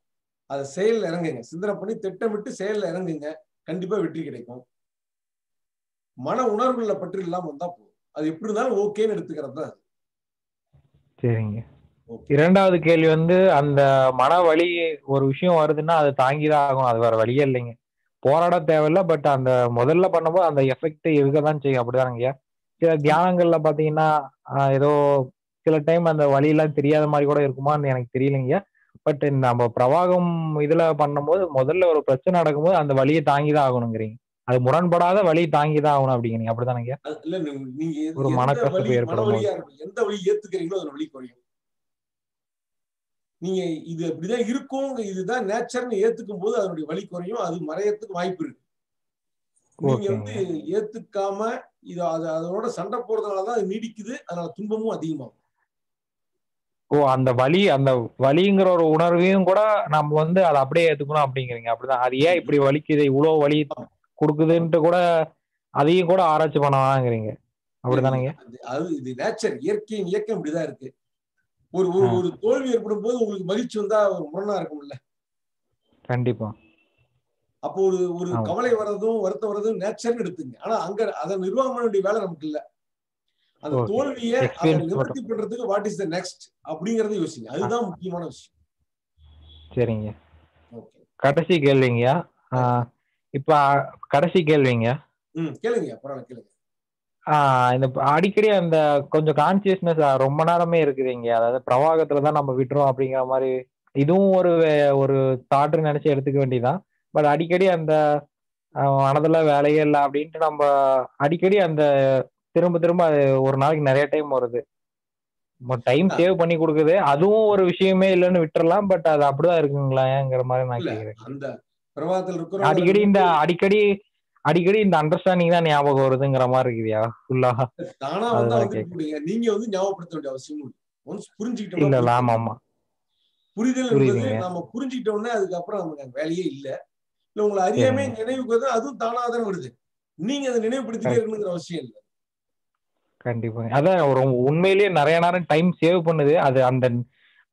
அதை செயல்ல இறங்குங்க. சிந்தனை பண்ணி திட்டமிட்டு செயல்ல இறங்குங்க. கண்டிப்பா வெற்றி கிடைக்கும். மன உணர்வுகளை பற்றி இல்லாம வந்தா போதும். அது எப்படி இருந்தாலும் ஓகேன்னு எடுத்துக்கிறது தான். சரிங்க. இரண்டாவது கேள்வி வந்து அந்த மன வலி ஒரு விஷயம் வருதுன்னா அது தாங்கிதான் ஆகும் அது வேற வழியே இல்லைங்க. போராட தேவையில்ல பட் அந்த முதல்ல பண்ணும்போது அந்த எஃபெக்ட் இருக்கதான் செய்யும். அப்படிதானங்கய்யா சில தியானங்கள்ல பாத்தீங்கன்னா ஏதோ சில டைம் அந்த வலியெல்லாம் தெரியாத மாதிரி கூட இருக்குமான்னு எனக்கு தெரியலைங்க. பட் நம்ம பிரவாகம் இதுல பண்ணும்போது முதல்ல ஒரு பிரச்சனை நடக்கும்போது அந்த வலியை தாங்கி தான் ஆகணுங்கிறீங்க. அது முரண்படாத வலி தாங்கி தான் ஆகணும் அப்படிங்கிறீங்க அப்படிதானங்க இல்ல நீங்க- ஒரு வலி ஏற்படும் எந்த வழி ஏத்துக்கிறீங்களோ அதோட வழி குறையும். நீங்க இது அப்படிதான் இருக்கும் இதுதான் நேச்சர்னு ஏத்துக்கும் போது அதனுடைய வலி குறையும். அது மறையறதுக்கு வாய்ப்பு இருக்கு. நீங்க. வந்து ஏத்துக்காம இது அது அதோட சண்டை போறதுனாலதான் அது நீடிக்குது. அதனால துன்பமும் அதிகமாகும். ஓ அந்த வலி அந்த வலிங்கிற ஒரு உணர்வையும் கூட நம்ம வந்து அதை அப்படியே ஏத்துக்கணும் அப்படிங்கிறீங்க. அப்படிதான். அது ஏன் இப்படி வலிக்குது? இவ்வளவு வலி கொடுக்குதுன்ட்டு கூட அதையும் கூட ஆராய்ச்சி பண்ண வேணாங்கிறீங்க அப்படிதானேங்க அது- இது நேச்சர் இயற்கையின் இயக்கம் இப்படிதான் இருக்கு. ஒரு ஒரு தோல்வி ஏற்படும் போது உங்களுக்கு மகிழ்ச்சி வந்தா ஒரு முரணா இருக்கும்ல. கண்டிப்பா. அப்போ ஒரு ஒரு. கவலை வர்றதும் வருத்தம் வர்றதும் நேச்சர்னு எடுத்துங்க. ஆனா அங்க அதை நிர்வாகம் பண்ண வேண்டிய வேலை நமக்கு இல்ல. அந்த. தோல்வியை அதை நிவர்த்தி பண்றதுக்கு வாட் இஸ் த நெக்ஸ்ட் அப்படிங்கறத யோசிங்க. அதுதான் முக்கியமான விஷயம். சரிங்க. கடைசி கேள்விங்கய்யா? ஆஹ் இப்ப கடைசி கேள்விங்க. கேளுங்க பரவாயில்ல கேளுங்க. ஆஹ் இந்த அடிக்கடி அந்த கொஞ்சம் கான்சியஸ்னஸ் ரொம்ப நேரமே இருக்குதுங்க. அதாவது பிரவாகத்துல தான் நம்ம விட்டுறோம் அப்படிங்கிற மாதிரி. இதுவும் ஒரு ஒரு தாட்டு நினைச்சு எடுத்துக்க வேண்டியதான் பட் அடிக்கடி அந்த மனதுல வேலையே இல்லை அப்படின்ட்டு நம்ம அடிக்கடி அந்த திரும்ப திரும்ப அது ஒரு நாளைக்கு நிறைய டைம் வருது. டைம் சேவ் பண்ணி கொடுக்குது. அதுவும் ஒரு விஷயமே இல்லைன்னு விட்டுறலாம். பட் அது அப்படிதான் இருக்குங்களாங்கிற மாதிரி நான் இல்ல கேக்குறேன் அந்த பிரவாகத்தில் இருக்கிற அடிக்கடி இந்த அடிக்கடி அடிக்கடி இந்த அண்டர்ஸ்டாண்டிங் தான் ஞாபகம் வருதுங்கிற மாதிரி இருக்குதுயா? ஃபுல்லா தானா வந்தா நீங்க வந்து ஞாபகப்படுத்த வேண்டிய அவசியம் இல்லை. ஒன்ஸ் இல்ல புரிஞ்சுக்கிட்டோம்னா இல்ல ஆமா ஆமா. புரிதல் என்பது. நாம புரிஞ்சுக்கிட்டோம்னா அதுக்கப்புறம் நமக்கு வேலையே இல்ல. இல்ல உங்களை அறியாமே. நினைவுக்கு வருது அதுவும் தானா தான் வருது. நீங்க அதை நினைவுபடுத்திட்டே. இருக்கணுங்கிற அவசியம் இல்லை. கண்டிப்பாங்க. அதான் ஒரு உண்மையிலேயே நிறைய நேரம் டைம் சேவ் பண்ணுது. அது அந்த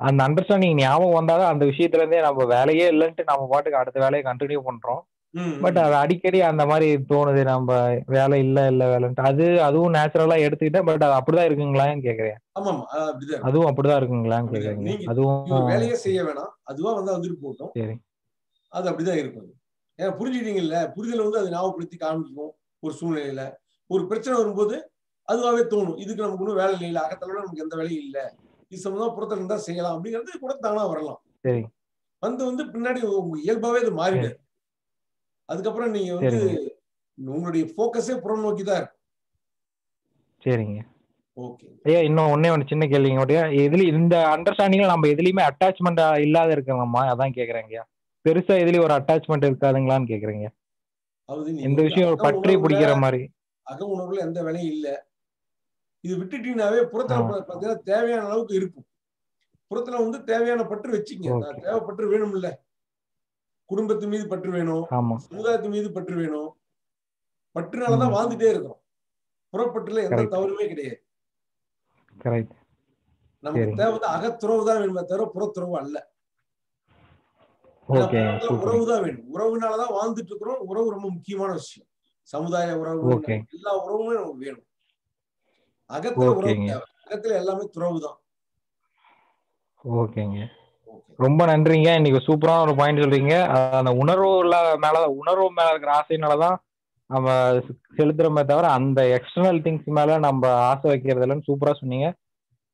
அந்த அண்டர்ஸ்டாண்டிங் ஞாபகம் வந்தாதான் அந்த விஷயத்துல இருந்தே நம்ம வேலையே இல்லைன்ட்டு நம்ம பாட்டுக்கு அடுத்த வேலையை கண்டினியூ பண்றோம். பட். அது அடிக்கடி அந்த மாதிரி தோணுது நம்ம வேலை இல்ல இல்ல வேலைன்ட்டு. அது அதுவும் நேச்சுரலா எடுத்துக்கிட்டேன் பட் அது அப்படிதான் இருக்குங்களான்னு கேக்குறேன். அதுவும் அப்படிதான் இருக்குங்களான்னு. கேக்குறீங்க. அதுவும் வேலையே செய்ய வேணாம். அதுவா வந்தா வந்துட்டு போட்டோம். சரி. அது அப்படிதான் இருக்கும். ஏன்னா புரிஞ்சுட்டீங்கல்ல புரிதல் வந்து அதை ஞாபகப்படுத்தி காமிக்கும் ஒரு சூழ்நிலையில. ஒரு பிரச்சனை வரும்போது அதுவாவே தோணும். இதுக்கு நமக்கு ஒன்றும் வேலை இல்லை அகத்தளவுல நமக்கு எந்த வேலையும் இல்லை. இது சம்பந்தமா புறத்துல இருந்தா செய்யலாம். அப்படிங்கிறது கூட தானா வரலாம். வந்து வந்து பின்னாடி இயல்பாவே அது மாறிடும். அதுக்கப்புறம் நீங்க வந்து உங்களுடைய போக்கஸே புறம் நோக்கி தான் இருக்கும். சரிங்க. ஓகே ஐயா இன்னும் ஒன்னே ஒன்று சின்ன கேள்விங்க ஒட்டியா இதுல இந்த அண்டர்ஸ்டாண்டிங்ல நம்ம எதுலயுமே அட்டாச்மெண்ட் இல்லாத இருக்கணுமா அதான் கேக்குறேங்க பெருசா எதுலயும் ஒரு அட்டாச்மெண்ட் இருக்காதுங்களான்னு கேக்குறீங்க இந்த விஷயம் பற்றி பிடிக்கிற மாதிரி. அக உணர்வுல எந்த வேலையும் இல்ல. இது விட்டுட்டீங்கன்னாவே புறத்துல பாத்தீங்கன்னா தேவையான அளவுக்கு இருக்கும். புறத்துல வந்து தேவையான பற்று வச்சுங்க. Okay. தேவைப்பற்று வேணும் இல்ல குடும்பத்து மீது பற்று வேணும். சமுதாயத்து மீது பற்று வேணும். பற்றுனாலதான். வாழ்ந்துட்டே இருக்கிறோம். புறப்பற்றுல எந்த. தவறுமே கிடையாது. நமக்கு. தேவை அகத்துறவு தான் வேணுமே தவிர புறத்துறவு அல்ல. உறவு தான் வேணும். உறவுனாலதான் வாழ்ந்துட்டு இருக்கிறோம். உறவு ரொம்ப முக்கியமான விஷயம். சமுதாய உறவு. எல்லா உறவுமே நமக்கு வேணும். அகத்துல உறவு அகத்துல எல்லாமே துறவு தான் ஓகேங்க. ஓகே. ரொம்ப நன்றிங்க. இன்னைக்கு சூப்பரான ஒரு பாயிண்ட் சொல்றீங்க. அந்த உணர்வுல மேல உணர்வு மேல இருக்கிற ஆசையினாலதான் நம்ம செலுத்துறோமே தவிர அந்த எக்ஸ்டர்னல் திங்ஸ் மேல நம்ம ஆசை வைக்கிறது இல்லைன்னு சூப்பரா சொன்னீங்க.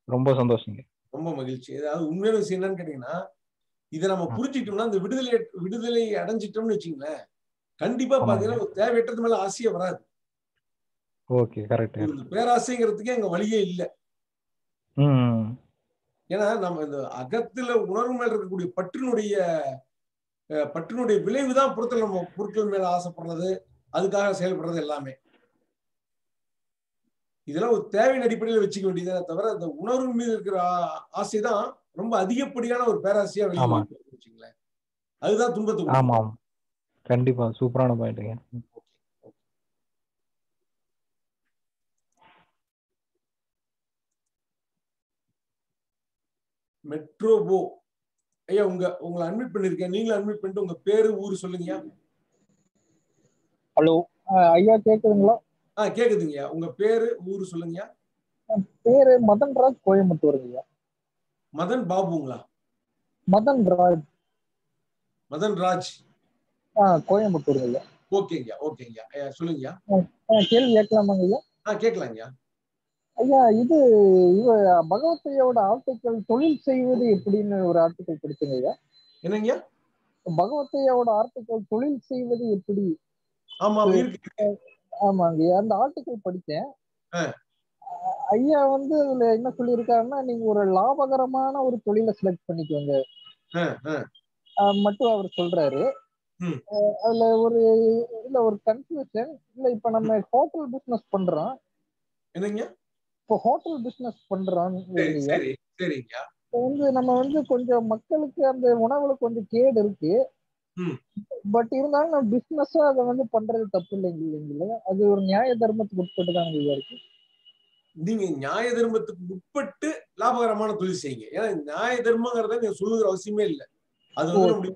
ரொம்ப சந்தோஷங்க. ரொம்ப மகிழ்ச்சி. அதாவது உண்மையான விஷயம் என்னன்னு கேட்டீங்கன்னா இதை நம்ம. புரிஞ்சுக்கிட்டோம்னா இந்த விடுதலை விடுதலை அடைஞ்சிட்டோம்னு வச்சுங்களேன் கண்டிப்பா. பாத்தீங்கன்னா தேவையற்றது மேல ஆசையே வராது. Okay correct. இந்த பேராசைங்கிறதுக்கே அங்க வழியே இல்லை. ஏன்னா நம்ம இந்த அகத்துல உணர்வு மேல இருக்கக்கூடிய பற்றினுடைய பற்றினுடைய விளைவு தான் புறத்துல நம்ம பொருட்கள் மேல ஆசைப்படுறது அதுக்காக செயல்படுறது எல்லாமே. இதெல்லாம் ஒரு தேவையின் அடிப்படையில் வச்சுக்க வேண்டியதே தவிர அந்த உணர்வு மீது இருக்கிற ஆசை தான் ரொம்ப அதிகப்படியான ஒரு பேராசையா வெளியே வச்சுங்களேன் அதுதான் துன்பத்தை கொடுக்கும். ஆமா ஆமா கண்டிப்பா சூப்பரான பாயிண்ட்டுங்க மெட்ரோபோ ஐயா உங்க உங்களை அட்மிட் பண்ணிருக்கேன். நீங்களும் அட்மிட் பண்ணிட்டு உங்க பேரு ஊரு சொல்லுங்கய்யா ஹலோ ஐயா கேக்குதுங்களா? ஆ கேக்குதுங்கய்யா உங்க பேரு ஊரு சொல்லுங்கய்யா பேரு மதன் ராஜ் கோயம்புத்தூருங்க ஐயா. மதன் பாபுங்களா? மதன் ராஜ் மதன் ராஜ் ஆ கோயம்புத்தூருங்க ஐயா ஓகேங்கய்யா ஓகேங்கய்யா ஐயா சொல்லுங்கய்யா கேள்வி கேட்கலாமாங்க ஐயா? ஆ கேட்கலாங்கய்யா ஐயா இது இவ பகவத்தையோட ஆர்டிக்கல் தொழில் செய்வது எப்படின்னு ஒரு ஆர்டிக்கல் படிச்சுங்க ஐயா. என்னங்கய்யா பகவத்தையோட ஆர்டிக்கல் தொழில் செய்வது எப்படி? ஆமா ஆமாங்க அந்த ஆர்டிக்கல். அஹ் ஐயா வந்து அதுல என்ன சொல்லியிருக்காருன்னா நீங்க ஒரு லாபகரமான ஒரு தொழிலை செலக்ட் பண்ணிக்கோங்க. மட்டும் அவர் சொல்றாரு. அதுல ஒரு இல்ல ஒரு கன்ஃபியூஷன் இல்ல இப்ப நம்ம ஹோட்டல் பிசினஸ் பண்றோம். என்னங்க இப்போ ஹோட்டல் பிசினஸ் இப்போ வந்து நம்ம வந்து கொஞ்சம் மக்களுக்கு அந்த உணவுல கொஞ்சம் கேடு இருக்கு. பட் இருந்தாலும் நம்ம பிசினஸா அதை வந்து பண்றது தப்பு இல்லைங்க இல்லைங்களா? அது ஒரு நியாய தர்மத்துக்கு உட்பட்டு தான் ஐயா இருக்கு. நீங்க நியாய தர்மத்துக்கு உட்பட்டு லாபகரமான தொழில் செய்யுங்க. ஏன்னா நியாய தர்மங்கிறத நீங்க சொல்லுகிற அவசியமே இல்லை. அது வந்து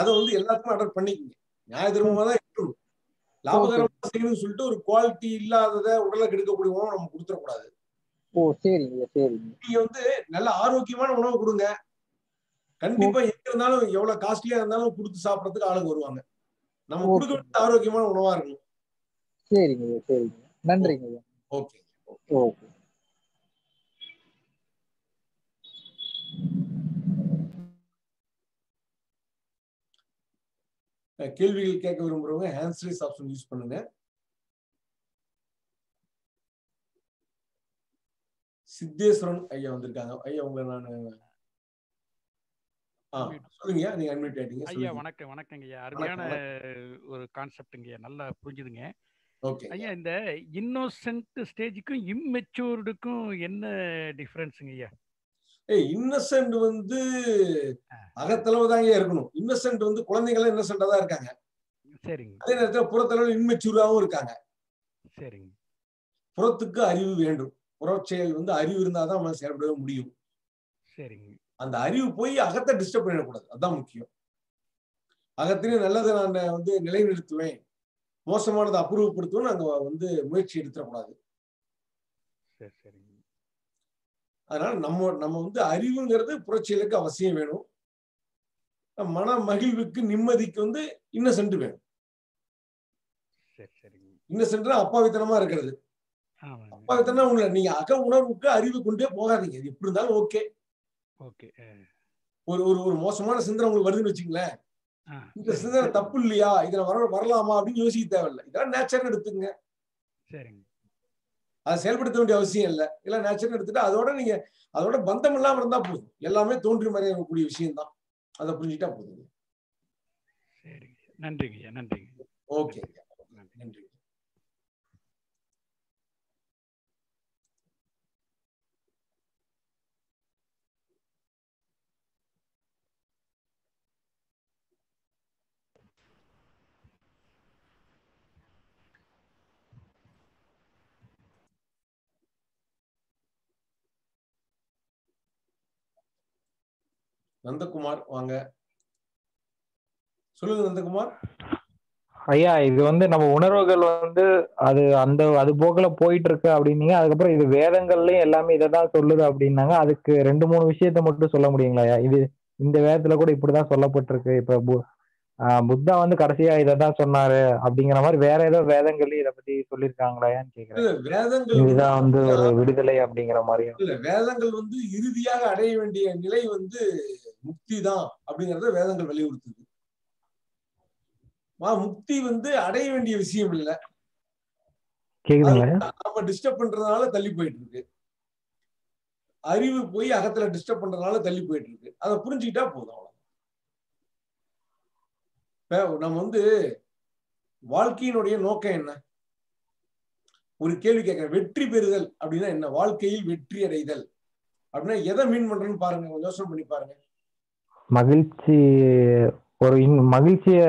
அதை வந்து எல்லாத்துக்கும் அடர் பண்ணிக்கங்க. நியாய தர்மமா தான் இருக்கணும். லாபகரமா செய்யணும்னு சொல்லிட்டு ஒரு குவாலிட்டி இல்லாததை உடலை கெடுக்கக்கூடிய உணவு நம்ம கொடுத்துடக்கூடாது. ஓ சரிங்க சரிங்க. நீங்க வந்து நல்ல ஆரோக்கியமான உணவு கொடுங்க. கண்டிப்பா எங்க இருந்தாலும் எவ்வளவு காஸ்ட்லியா இருந்தாலும் கொடுத்து சாப்பிடறதுக்கு ஆளுங்க வருவாங்க. நம்ம. கொடுக்க வேண்டிய ஆரோக்கியமான உணவா இருக்கணும். சரிங்க சரிங்க. நன்றிங்க ஓகே ஓகே. கேள்விகள் கேட்க விரும்புறவங்க ஹேண்ட்ஸ் ஆப்ஷன் யூஸ் பண்ணுங்க. சித்தேஸ்வரன் ஐயா வந்திருக்காங்க. ஐயா உங்களை நான் சொல்லுங்க நீங்க அட்மிட் ஆயிட்டீங்க ஐயா வணக்கம் வணக்கங்க ஐயா. அருமையான ஒரு கான்செப்ட்டுங்க நல்லா புரிஞ்சுதுங்க. ஓகே. ஐயா இந்த இன்னோசென்ட் ஸ்டேஜுக்கும் இம்மெச்சூர்டுக்கும் என்ன டிஃப்ரென்ஸுங்க ஐயா? ஏய் இன்னசென்ட் வந்து அகத்தளவு தாங்க இருக்கணும். இன்னசென்ட் வந்து குழந்தைங்க இன்னசென்டா தான் இருக்காங்க. சரிங்க. அதே நேரத்துல புறத்தளவு இன்மெச்சூராகவும் இருக்காங்க. சரிங்க. புறத்துக்கு அறிவு வேண்டும். புறச்செயல் வந்து அறிவு இருந்தாதான் நம்ம செயல்படவே முடியும். அந்த அறிவு போய் அகத்தை டிஸ்டர்ப் பண்ணிடக்கூடாது. அதுதான் முக்கியம். அகத்திலேயே நல்லதை நான் வந்து நிலைநிறுத்துவேன். மோசமானதை அப்புறப்படுத்துவேன் அங்க வந்து முயற்சி எடுத்துடக்கூடாது. அதனால நம்ம நம்ம வந்து அறிவுங்கிறது புறச்செயலுக்கு அவசியம் வேணும். மன மகிழ்வுக்கு நிம்மதிக்கு வந்து இன்னசென்ட் வேணும். இன்னசென்ட்னா அப்பாவித்தனமா இருக்கிறது. அப்பாவித்தனம் உங்களை நீங்க அக உணர்வுக்கு அறிவு கொண்டே போகாதீங்க. இது எப்படி இருந்தாலும் ஓகே. ஓகே ஒரு ஒரு ஒரு மோசமான சிந்தனை உங்களுக்கு வருதுன்னு வச்சுங்களேன் இந்த சிந்தனை தப்பு இல்லையா? இதுல வர வரலாமா? அப்படின்னு யோசிக்க தேவையில்லை. இதெல்லாம் நேச்சர்னு எடுத்துங்க சரிங்க. அதை செயல்படுத்த வேண்டிய அவசியம் இல்லை. எல்லாம் நேச்சர்னு எடுத்துட்டு அதோட நீங்க அதோட பந்தம் இல்லாம இருந்தா போதும். எல்லாமே தோன்றி மறையக்கூடிய விஷயம் தான் அதை புரிஞ்சுட்டா போதும் சரிங்க நன்றிங்க நன்றிங்க. ஓகே நன்றி நந்தகுமார் வாங்க. சொல்லுங்க நந்தகுமார். ஐயா இது வந்து நம்ம உணர்வுகள் வந்து அது அந்த அது போக்கில் போயிட்டு இருக்கு அப்படின்னீங்க. அதுக்கப்புறம் இது வேதங்கள்லயும் எல்லாமே இதை தான் சொல்லுது அப்படின்னாங்க. அதுக்கு ரெண்டு மூணு விஷயத்த மட்டும் சொல்ல முடியுங்களா இது இந்த வேதத்துல கூட இப்படிதான் சொல்லப்பட்டிருக்கு. இப்ப புத்தா வந்து கடைசியா இதை தான் சொன்னாரு அப்படிங்கிற மாதிரி வேற ஏதோ வேதங்கள்லயும் இதை பத்தி சொல்லியிருக்காங்களாயான்னு கேக்குறேன். வேதங்கள் இதுதான் வந்து ஒரு விடுதலை அப்படிங்கிற மாதிரியும். இல்ல வேதங்கள் வந்து இறுதியாக அடைய வேண்டிய நிலை வந்து முக்தி தான் அப்படிங்கறத வேதங்கள் வலியுறுத்துது. மா முக்தி வந்து அடைய வேண்டிய விஷயம் இல்ல? நம்ம டிஸ்டர்ப் பண்றதுனால தள்ளி போயிட்டு இருக்கு அறிவு போய் அகத்துல டிஸ்டர்ப் பண்றதுனால தள்ளி போயிட்டு இருக்கு அதை புரிஞ்சுக்கிட்டா போதும் நம்ம வந்து வாழ்க்கையினுடைய நோக்கம் என்ன? ஒரு கேள்வி கேட்கிறேன். வெற்றி பெறுதல் அப்படின்னா என்ன? வாழ்க்கையில் வெற்றி அடைதல். அப்படின்னா எதை மீன் பண்றேன்னு பாருங்க. கொஞ்சம் யோசனை பண்ணி பாருங்க. மகிழ்ச்சி ஒரு இன்- மகிழ்ச்சிய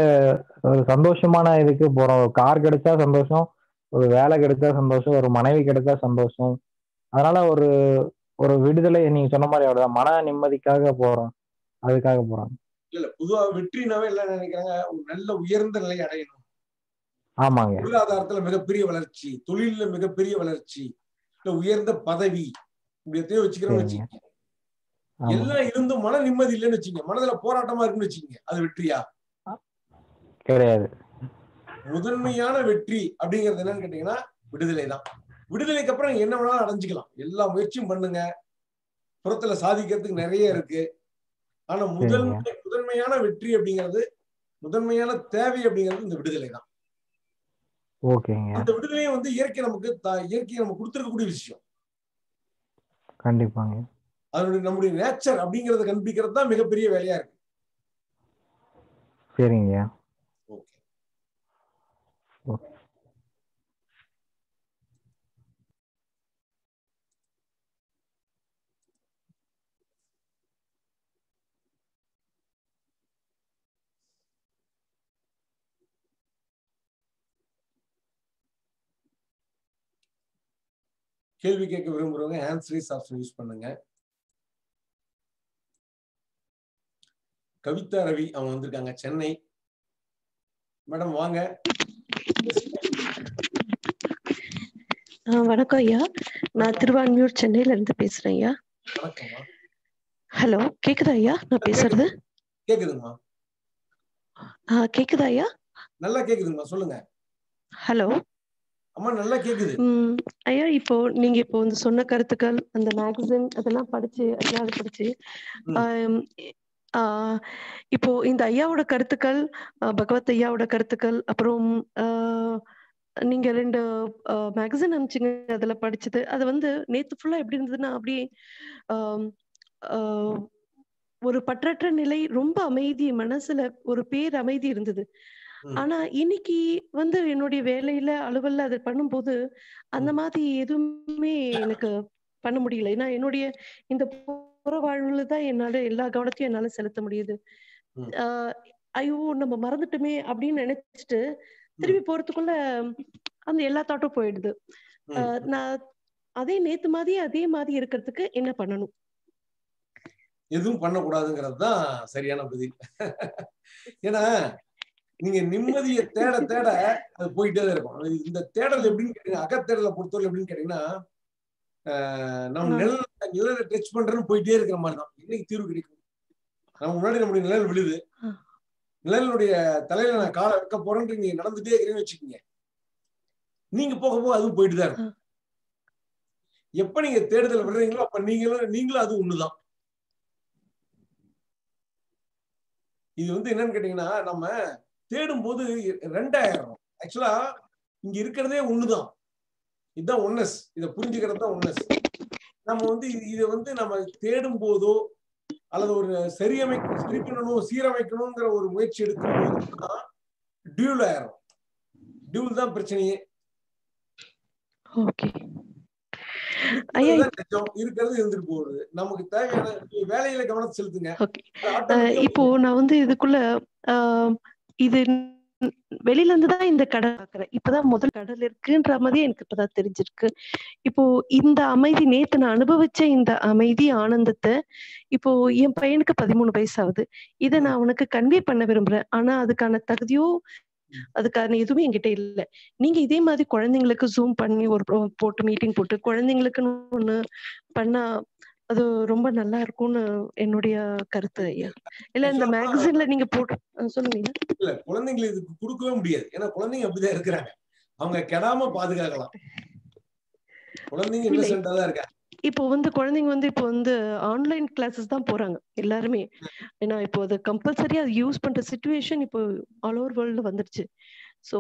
ஒரு சந்தோஷமான இதுக்கு போறோம். கார் கிடைச்சா சந்தோஷம் ஒரு வேலை கிடைச்சா சந்தோஷம் ஒரு மனைவி கிடைச்சா சந்தோஷம். அதனால ஒரு ஒரு விடுதலை நீங்க சொன்ன மாதிரி அவ்வளவுதான் மன நிம்மதிக்காக போறோம். அதுக்காக போறோம். இல்ல இல்ல பொதுவா வெற்றினாவே எல்லாம் நினைக்கிறாங்க? ஒரு நல்ல உயர்ந்த நிலை அடையணும். ஆமாங்க. பொருளாதாரத்துல மிகப்பெரிய வளர்ச்சி தொழில்ல மிகப்பெரிய வளர்ச்சி இல்ல உயர்ந்த பதவி இப்படி எத்தையோ வச்சுக்கிறோம்னு. வச்சுக்கோங்க. எல்லாம் இருந்தும் மன நிம்மதி இல்லைன்னு வச்சுக்கோங்க. மனதுல போராட்டமா இருக்குன்னு வச்சுக்கோங்க. அது வெற்றியா? கிடையாது. முதன்மையான வெற்றி அப்படிங்கிறது என்னன்னு கேட்டீங்கன்னா விடுதலை தான். விடுதலைக்கு அப்புறம் என்ன வேணாலும் அடைஞ்சுக்கலாம். எல்லா முயற்சியும் பண்ணுங்க. புறத்துல சாதிக்கிறதுக்கு நிறைய இருக்கு. ஆனா முதன்மை முதன்மையான வெற்றி அப்படிங்கிறது முதன்மையான தேவை அப்படிங்கிறது இந்த விடுதலை தான் அந்த விடுதலையை வந்து இயற்கை நமக்கு இயற்கை நமக்கு கொடுத்துருக்கக்கூடிய விஷயம். கண்டிப்பாங்க. அதனுடைய நம்முடைய நேச்சர் அப்படிங்கறத கண்டுபிடிக்கிறது தான் மிகப்பெரிய வேலையா இருக்கு. சரிங்க. கேள்வி கேட்க விரும்புறவங்க ஹேண்ட் ரீஸ் ஆப்ஷன் யூஸ் பண்ணுங்க. கவிதா ரவி அவங்க வந்திருக்காங்க சென்னை. மேடம் வாங்க. வணக்கம் ஐயா. நான் திருவான்மியூர் சென்னையில இருந்து பேசுறேன் ஐயா. ஹலோ கேக்குதா ஐயா? நான் பேசுறது? கேக்குதுங்கம்மா. ஆ, கேக்குதா ஐயா? நல்லா கேக்குதுங்கம்மா சொல்லுங்க. ஹலோ அம்மா நல்லா கேக்குது ம், ஐயா இப்போ நீங்க இப்போ வந்து சொன்ன கருத்துக்கள் அந்த மேகசின் அதெல்லாம் படிச்சு ஐயா படிச்சு இப்போ இந்த ஐயாவோட கருத்துக்கள் பகவத் ஐயாவோட கருத்துக்கள் அப்புறம் நீங்க ரெண்டு மேகசின் அனுப்பிச்சிங்க அதுல படிச்சது. அது வந்து நேத்து ஃபுல்லா எப்படி இருந்ததுன்னா அப்படியே ஒரு பற்றற்ற நிலை ரொம்ப அமைதி மனசுல ஒரு பேர் அமைதி இருந்தது. ஆனா இன்னைக்கு வந்து என்னுடைய வேலையில அலுவல்ல அது பண்ணும்போது அந்த. மாதிரி எதுவுமே எனக்கு பண்ண முடியல. ஏன்னா என்னுடைய இந்த புற வாழ்வுல தான் என்னால எல்லா கவனத்தையும் என்னால செலுத்த முடியுது. ஐயோ நம்ம மறந்துட்டோமே அப்படின்னு நினைச்சிட்டு திரும்பி போறதுக்குள்ள அந்த எல்லா தாட்டும் போயிடுது. நான் அதே நேத்து மாதிரி அதே மாதிரி இருக்கிறதுக்கு என்ன பண்ணணும்? எதுவும் பண்ணக்கூடாதுங்கிறது தான் சரியான பதில் ஏன்னா நீங்க நிம்மதியை தேட தேட அது போயிட்டே தான் இருக்கும். இந்த தேடல் எப்படின்னு கேட்டீங்கன்னா அகத்தேடலை பொறுத்தவரை எப்படின்னு கேட்டீங்கன்னா நம்ம. நிழல் நிழலை டச் பண்றேன்னு போயிட்டே இருக்கிற மாதிரி தான். இன்னைக்கு தீர்வு கிடைக்கும். நம்ம முன்னாடி நம்முடைய நிழல் விழுது. நிழலுடைய தலையில நான் காலை வைக்க போறேன்ட்டு நீங்க நடந்துட்டே இருக்கிறீங்கன்னு வச்சுக்கோங்க. நீங்க போக போக அதுவும் போயிட்டு தான் இருக்கும். எப்ப நீங்க தேடுதல் விடுறீங்களோ அப்ப நீங்களும் நீங்களும் அது ஒண்ணுதான். இது வந்து என்னன்னு கேட்டீங்கன்னா நம்ம தேடும் போது ரெண்டாயிரம் ஆக்சுவலா இங்க இருக்கிறதே ஒண்ணுதான். இதுதான் ஒன்னஸ் இதை புரிஞ்சுக்கிறது தான் ஒன்னஸ் நம்ம வந்து இது- வந்து நம்ம தேடும் போதோ அல்லது ஒரு சரியமை சரி பண்ணணும் சீரமைக்கணுங்கிற ஒரு முயற்சி எடுக்கும் போது டியூல் ஆயிரும். டியூல் தான் பிரச்சனையே. இருக்கிறது இருந்துட்டு போகுது. நமக்கு தேவையான வேலையில கவனம் செலுத்துங்க. இப்போ நான் வந்து இதுக்குள்ள இது வெளியில இருந்து தான் இந்த கடல் பாக்குறேன். இப்பதான் முதல் கடல் இருக்குன்ற மாதிரி எனக்கு இப்பதான் தெரிஞ்சிருக்கு. இப்போ இந்த அமைதி நேத்து நான் அனுபவிச்ச இந்த அமைதி ஆனந்தத்தை இப்போ என் பையனுக்கு பதிமூணு வயசு ஆகுது இதை நான் அவனுக்கு கன்வே பண்ண விரும்புறேன். ஆனா அதுக்கான தகுதியோ அதுக்கான எதுவுமே என்கிட்ட இல்ல. நீங்க இதே மாதிரி குழந்தைங்களுக்கு ஜூம் பண்ணி ஒரு போட்டு மீட்டிங் போட்டு குழந்தைங்களுக்குன்னு ஒண்ணு பண்ணா அது ரொம்ப நல்லா இருக்கும்னு என்னுடைய கருத்து ஐயா. இல்ல இந்த மேகசின்ல நீங்க போட்டு சொல்லுங்க. இல்ல குழந்தைங்களுக்கு இதுக்கு கொடுக்கவே முடியாது. ஏன்னா குழந்தைங்க அப்படிதான் இருக்கிறாங்க. அவங்க கெடாம பாதுகாக்கலாம். குழந்தைங்க இல்லை. இன்னசென்டா தான் இருக்காங்க. இப்போ வந்து குழந்தைங்க வந்து இப்போ வந்து ஆன்லைன் கிளாஸஸ் தான் போறாங்க எல்லாருமே. ஏன்னா இப்போ அது கம்பல்சரி அது யூஸ் பண்ற சுச்சுவேஷன் இப்போ ஆல் ஓவர் வேர்ல்டு வந்துருச்சு. ஸோ